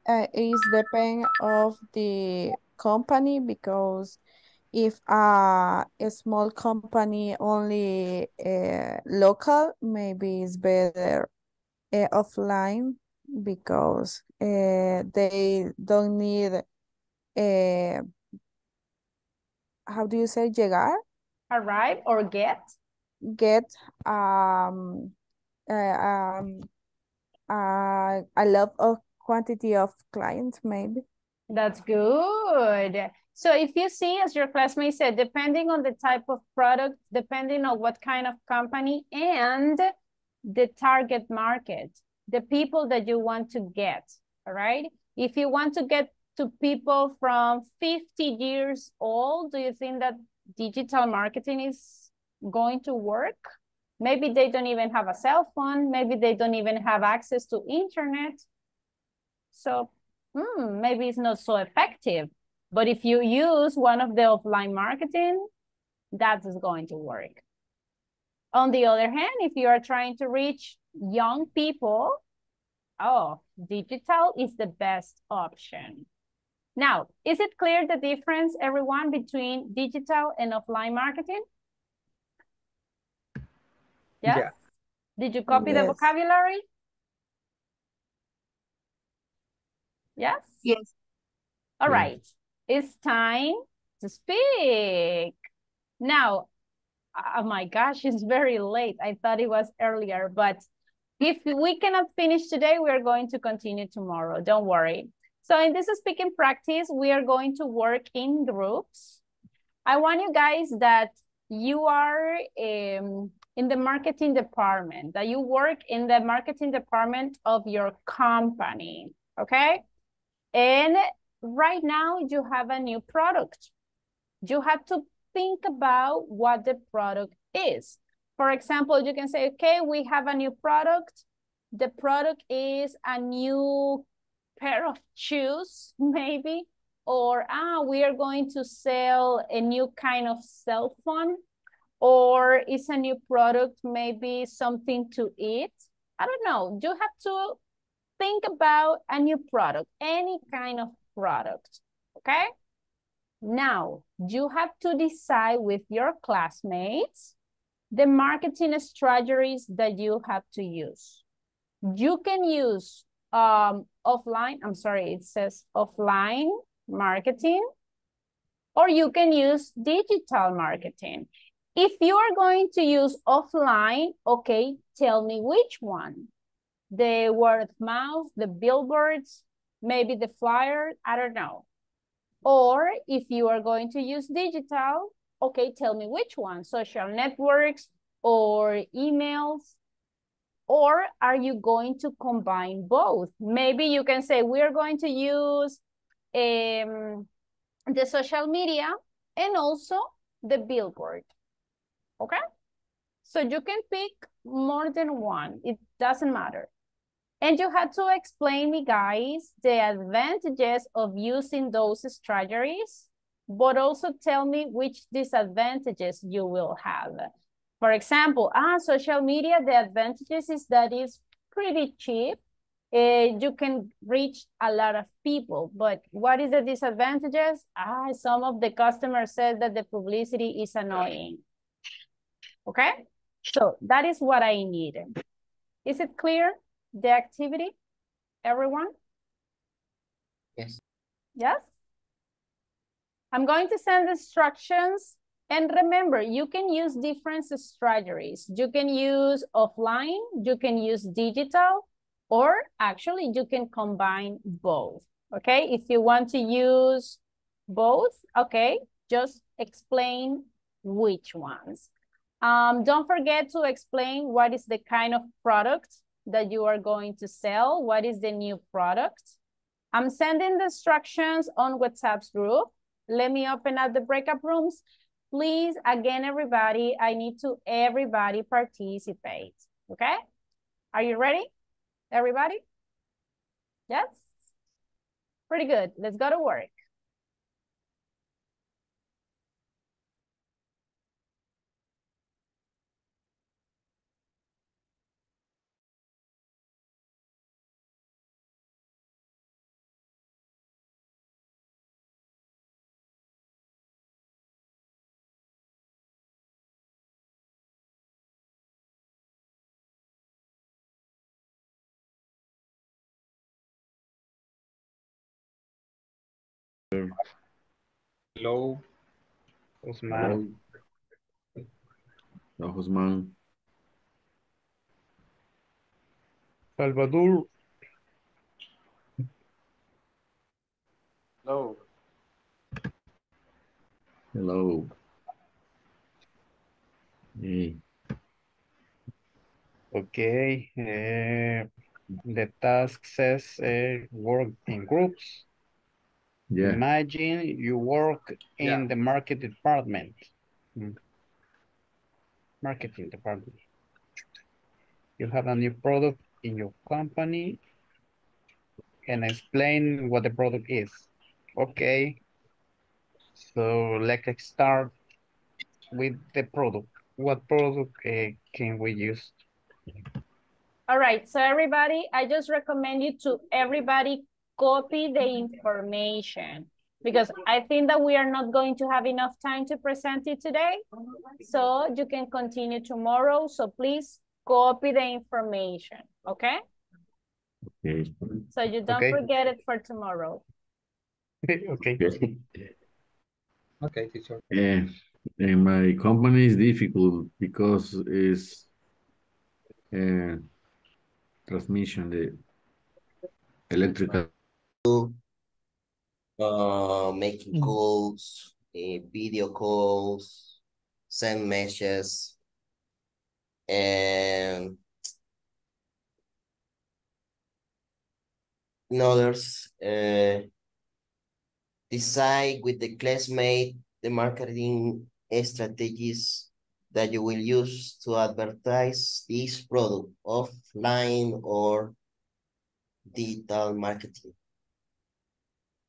uh, it's depend of the company because if uh, a small company only uh, local, maybe it's better uh, offline because uh, they don't need uh, how do you say llegar? Arrive or get? Get um uh, um uh, a lot of quantity of clients maybe. That's good. So if you see, as your classmate said, depending on the type of product, depending on what kind of company and the target market, the people that you want to get, all right? If you want to get to people from 50 years old, do you think that digital marketing is going to work? Maybe they don't even have a cell phone. Maybe they don't even have access to internet. So hmm, maybe it's not so effective. But if you use one of the offline marketing, that is going to work. On the other hand, if you are trying to reach young people, oh, digital is the best option. Now, is it clear the difference, everyone, between digital and offline marketing? Yes? Yeah. Did you copy the vocabulary? Yes? Yes. All Yeah. right. It's time to speak. Now, oh my gosh, it's very late. I thought it was earlier, but if we cannot finish today, we are going to continue tomorrow. Don't worry. So in this speaking practice, we are going to work in groups. I want you guys that you are um, in the marketing department, that you work in the marketing department of your company, okay? And right now you have a new product. You have to think about what the product is. For example, you can say, okay, we have a new product. The product is a new pair of shoes, maybe, or ah, we are going to sell a new kind of cell phone, or is a new product maybe something to eat? I don't know. You have to think about a new product, any kind of product, okay? Now, you have to decide with your classmates the marketing strategies that you have to use. You can use um, offline, I'm sorry, it says offline marketing, or you can use digital marketing. If you are going to use offline, okay, tell me which one. The word of mouth, the billboards, maybe the flyer, I don't know. Or if you are going to use digital, okay, tell me which one, social networks or emails, or are you going to combine both? Maybe you can say, we're going to use um, the social media and also the billboard, okay? So you can pick more than one, it doesn't matter. And you had to explain me, guys, the advantages of using those strategies, but also tell me which disadvantages you will have. For example, ah, social media, the advantages is that it's pretty cheap. Uh, you can reach a lot of people, but what is the disadvantages? Ah, some of the customers said that the publicity is annoying. Okay, so that is what I need. Is it clear? the activity? Everyone? Yes. Yes? I'm going to send instructions. And remember, you can use different strategies. You can use offline, you can use digital, or actually you can combine both. Okay, if you want to use both, okay, just explain which ones. Um, don't forget to explain what is the kind of product that you are going to sell. What is the new product? I'm sending the instructions on WhatsApp's group. Let me open up the breakup rooms. Please, again, everybody, I need to everybody participate, okay? Are you ready, everybody? Yes? Pretty good. Let's go to work. Hello. Hello. Hello, Osman. Salvador. Hello. Hello. Hey. Okay. Uh, the task says uh, work in groups. Yeah. Imagine you work in Yeah. the market department. Mm. Marketing department. You have a new product in your company and explain what the product is. Okay. So let's start with the product. What product uh, can we use? All right, so everybody, I just recommend you to everybody copy the mm-hmm. information because I think that we are not going to have enough time to present it today. So you can continue tomorrow. So please copy the information, okay? Okay. So you don't Okay. forget it for tomorrow. okay. Okay, teacher. In my company is difficult because it's uh, transmission, the electrical. Uh, making calls, uh, video calls, send messages, and in others, uh, decide with the classmate the marketing strategies that you will use to advertise this product offline or digital marketing.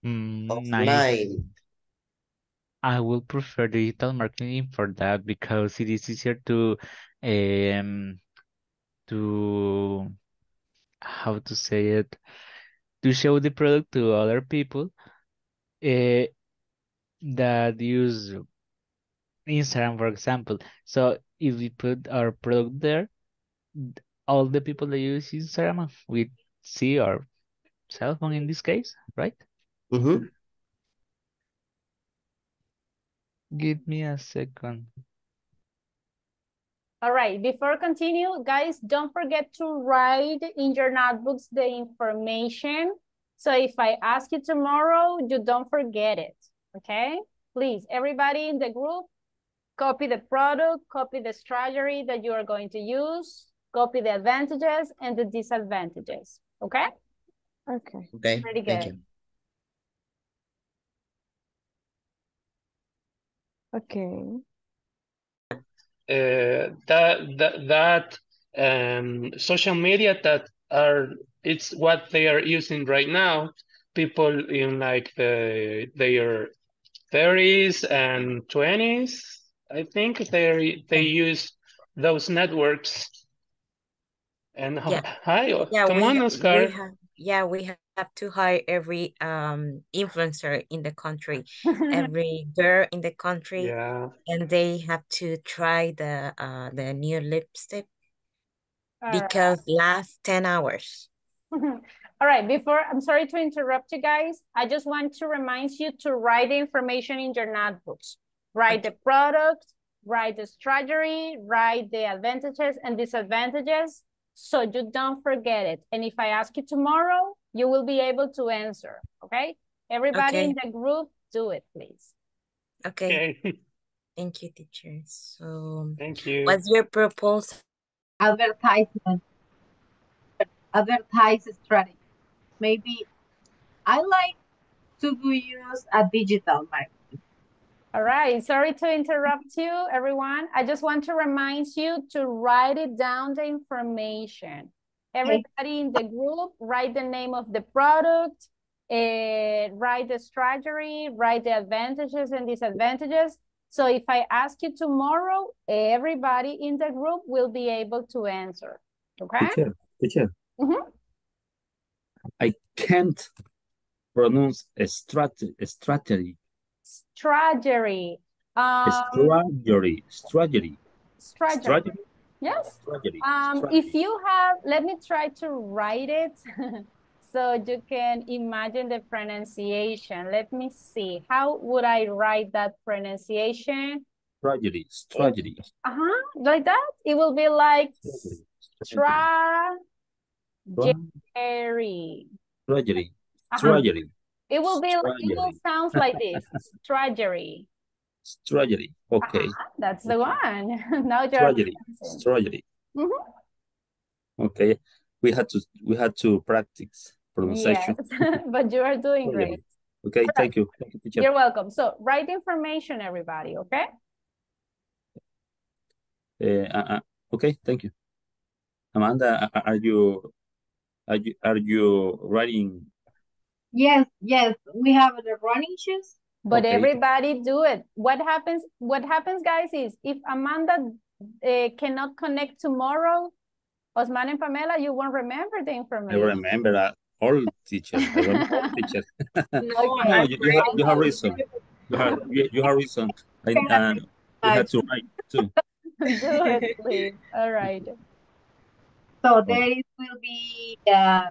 Mm. I, I will prefer digital marketing for that because it is easier to um to how to say it to show the product to other people uh, that use Instagram, for example. So if we put our product there, all the people that use Instagram we see our cell phone in this case, right? Mm-hmm. Give me a second. All right, before continue, guys, don't forget to write in your notebooks the information. So if I ask you tomorrow, you don't forget it, okay? Please, everybody in the group, copy the product, copy the strategy that you are going to use, copy the advantages and the disadvantages, okay? Okay. Okay, Pretty thank good. you. Okay. uh, that that that um, social media that are it's what they are using right now. People in like the their thirties and twenties, I think they they use those networks. And Yeah. hi, Yeah, come we on, Oscar. Yeah, we have to hire every um influencer in the country, every girl in the country, Yeah. and they have to try the uh the new lipstick All right. because last 10 hours. All right, before, I'm sorry to interrupt you guys. I just want to remind you to write the information in your notebooks. Write the product, write the strategy, write the advantages and disadvantages so you don't forget it. And if I ask you tomorrow, you will be able to answer, okay? Everybody in the group, do it, please. Okay. Thank you, teacher. So Thank you. what's your proposal? advertisement, advertise strategy. Maybe I like to use a digital marketing. All right, sorry to interrupt you, everyone. I just want to remind you to write it down the information. Everybody in the group, write the name of the product, uh, write the strategy, write the advantages and disadvantages. So if I ask you tomorrow, everybody in the group will be able to answer. Okay? Teacher, teacher, Mhm. I can't pronounce a strategy, a strategy, Strategy. Um, strategy, strategy, strategy. strategy, Yes. strategy. Um, strategy. if you have, let me try to write it so you can imagine the pronunciation. Let me see. How would I write that pronunciation? Strategy, strategy, Uh-huh, like that? It will be like strategy, strategy. strategy, Uh-huh. strategy, It will be, it will Strategy. sound like this. Strategy. strategy. Okay, That's the one. Now you're strategy, strategy. Mhm. Okay, we had to we had to practice pronunciation. Yes, but you are doing Strategy. great. Okay, thank you, thank you, teacher. You're welcome. So write information, everybody, okay? Uh, uh, uh, okay, thank you. Amanda, are you are you are you writing? Yes, yes, we have the running shoes. But Okay. everybody do it. What happens, what happens, guys, is if Amanda uh, cannot connect tomorrow, Osman and Pamela, you won't remember the information. I information. remember uh, all teachers. I remember all teachers. No, no, you, you have you have reason. You have you, you have reason. And uh, we had to write too. Do it, please. All right. So there will be uh,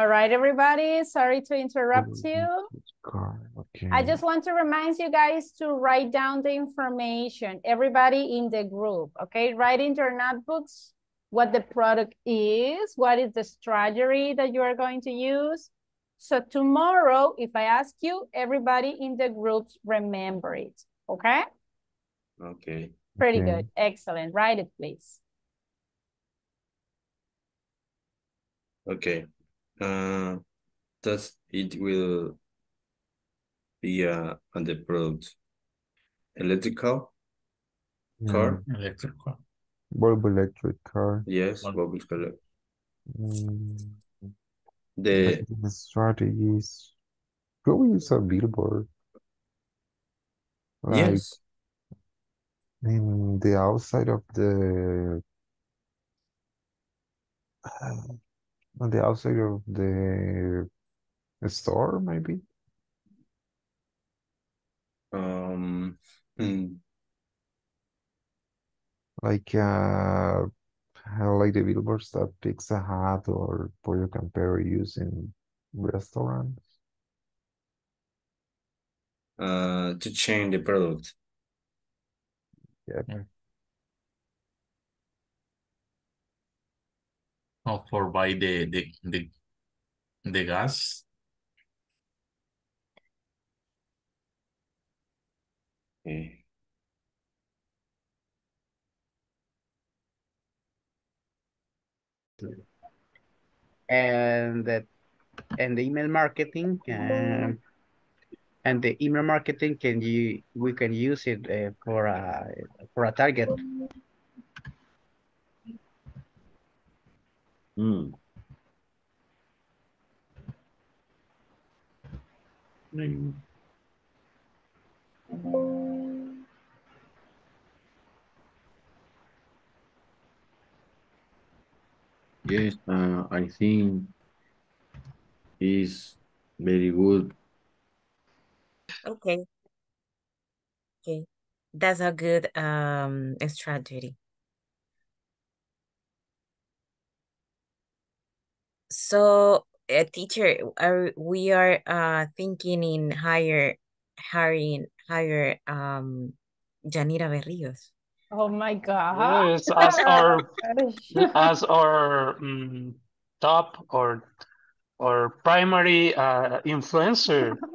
All right, everybody. Sorry to interrupt you. Okay. I just want to remind you guys to write down the information, everybody in the group, okay? Write in your notebooks what the product is, what is the strategy that you are going to use. So tomorrow, if I ask you, everybody in the groups remember it, okay? Okay. Pretty Okay. good, excellent. Write it, please. Okay. Uh, thus it will be uh, on the product. Electrical car? Electric car. Bulb electric car. Yes, bubble color. Mm, The the strategies. Could we use a billboard? Like yes, in the outside of the on the outside of the store, maybe? um, hmm, Like uh like the billboards that Pizza Hut or Pollo Campero use in restaurants. uh, to change the product. Yeah. Or for buy the the the the gas. And that and the email marketing um, and the email marketing can you we can use it uh, for a for a target Hmm. Yes, uh, I think is very good. Okay. Okay. That's a good um strategy. So, uh, teacher, are we are uh thinking in higher, hiring higher um Janira Berrios. Oh my God. Yes, as our as our mm, top or or primary uh, influencer.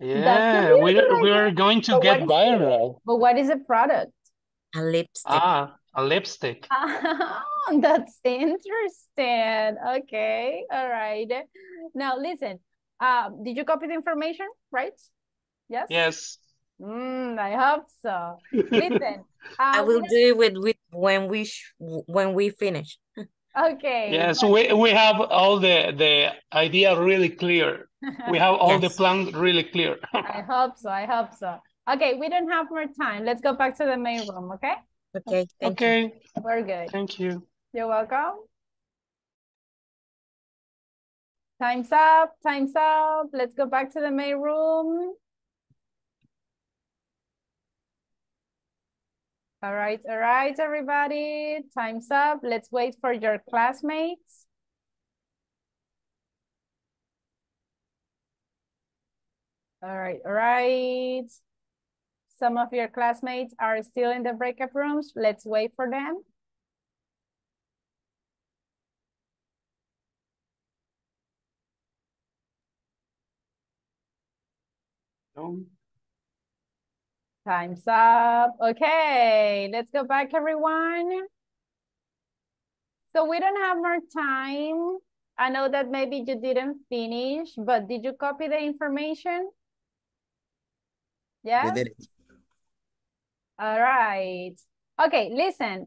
Yeah, we're we're going to But get is viral. But what is the product? A lipstick. Ah, a lipstick. Oh, that's interesting. Okay, all right. Now listen, uh, did you copy the information, right? Yes? Yes. Mm, I hope so. Listen, I uh, will do it with, with when we sh when we finish. Okay. Yes, but- we, we have all the, the idea really clear. We have all the Yes. plans really clear. I hope so. I hope so. Okay, we don't have more time. Let's go back to the main room, okay? Okay, thank you. Okay, We're good. thank you. You're welcome. Time's up, time's up. Let's go back to the main room. All right, all right, everybody. Time's up. Let's wait for your classmates. All right, all right. Some of your classmates are still in the breakout rooms. Let's wait for them. No. Time's up. Okay, let's go back, everyone. So we don't have more time. I know that maybe you didn't finish, but did you copy the information? Yeah? You did it. All right. Okay, listen.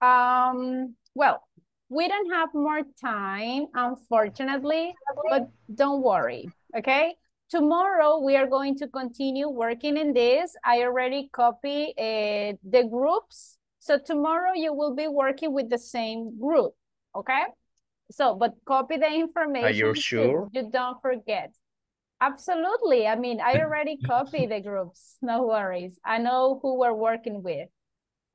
Um, well, we don't have more time, unfortunately, but don't worry, okay? Tomorrow we are going to continue working in this. I already copy uh, the groups. So tomorrow you will be working with the same group, okay? So, but copy the information. Are you so sure? You don't forget. Absolutely. I mean, I already copied the groups. No worries. I know who we're working with.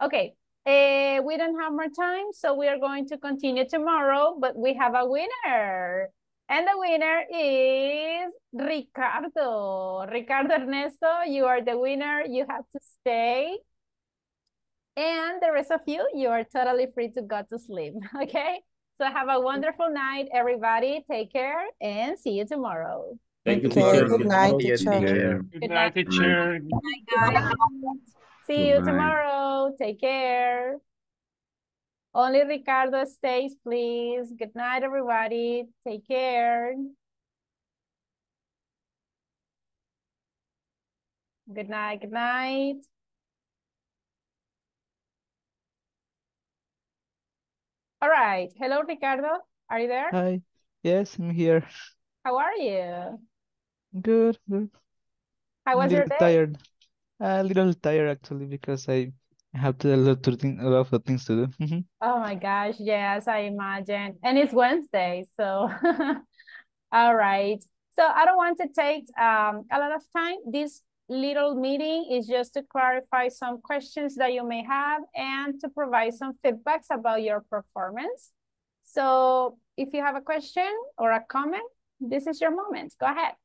Okay. Uh, we don't have more time, so we are going to continue tomorrow, but we have a winner. And the winner is Ricardo. Ricardo Ernesto, you are the winner. You have to stay. And the rest of you, you are totally free to go to sleep. Okay. So have a wonderful night, everybody. Take care and see you tomorrow. Thank you, Okay, teacher. good night, Good teacher. Good night, teacher. See you tomorrow. Take care. Only Ricardo stays, please. Good night, everybody. Take care. Good night. Good night. All right. Hello, Ricardo. Are you there? Hi. Yes, I'm here. How are you? Good, good. How was your day? tired. A little tired actually because I have to, a lot of thing, a lot of things to do. Mhm. Oh my gosh, yes, I imagine. And it's Wednesday, so all right. So I don't want to take um, a lot of time. This little meeting is just to clarify some questions that you may have and to provide some feedbacks about your performance. So if you have a question or a comment, this is your moment. Go ahead.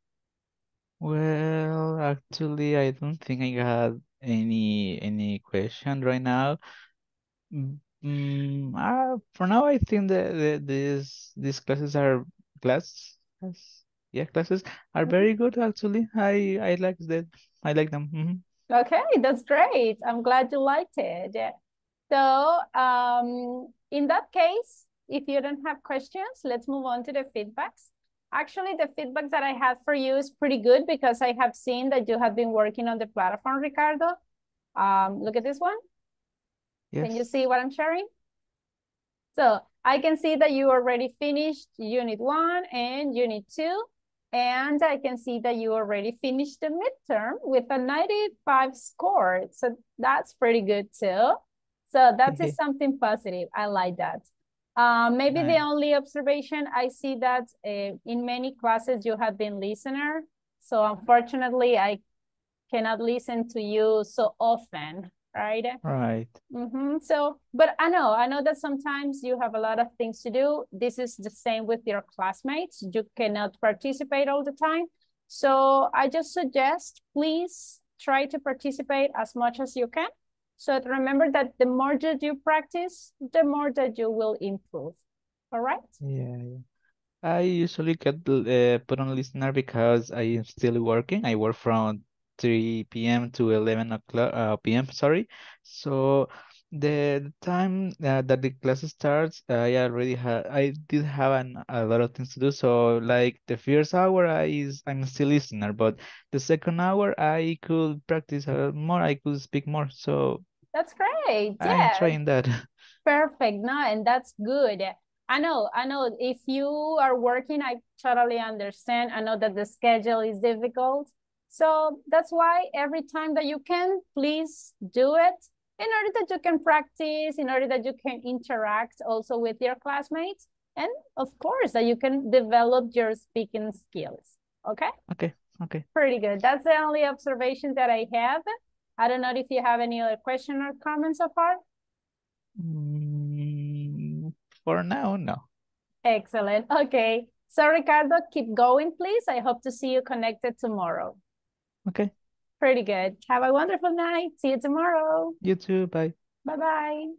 Well, actually, I don't think I had any any question right now. Mm, mm, uh, for now, I think that the, these these classes are class, class, yeah, classes are very good actually. I I like that. I like them. Mhm. Okay, that's great. I'm glad you liked it. So, um, in that case, if you don't have questions, let's move on to the feedbacks. Actually, the feedback that I have for you is pretty good because I have seen that you have been working on the platform, Ricardo. Um, look at this one. Yes. Can you see what I'm sharing? So I can see that you already finished unit one and unit two. And I can see that you already finished the midterm with a 95 score. So that's pretty good too. So that is something positive. I like that. Uh, maybe the only observation I see that uh, in many classes you have been listener. So unfortunately, I cannot listen to you so often, right? Right. Mm-hmm. So, but I know, I know that sometimes you have a lot of things to do. This is the same with your classmates. You cannot participate all the time. So I just suggest, please try to participate as much as you can. So remember that the more that you practice, the more that you will improve. All right? Yeah, yeah. I usually get uh, put on listener because I am still working. I work from 3 p.m. to 11 o'clock uh, p.m. Sorry. So the, time uh, that the class starts, I already had I did have an, a lot of things to do. So like the first hour, I is I'm still listener, but the second hour I could practice more. I could speak more. So That's great. Yeah. I'm trying that. Perfect. No, and that's good. I know, I know. If you are working, I totally understand. I know that the schedule is difficult. So that's why every time that you can, please do it in order that you can practice, in order that you can interact also with your classmates, and of course that you can develop your speaking skills. Okay? Okay, okay. Pretty good. That's the only observation that I have. I don't know if you have any other question or comment so far. Mm, for now, no. Excellent. Okay. So Ricardo, keep going, please. I hope to see you connected tomorrow. Okay. Pretty good. Have a wonderful night. See you tomorrow. You too. Bye. Bye-bye.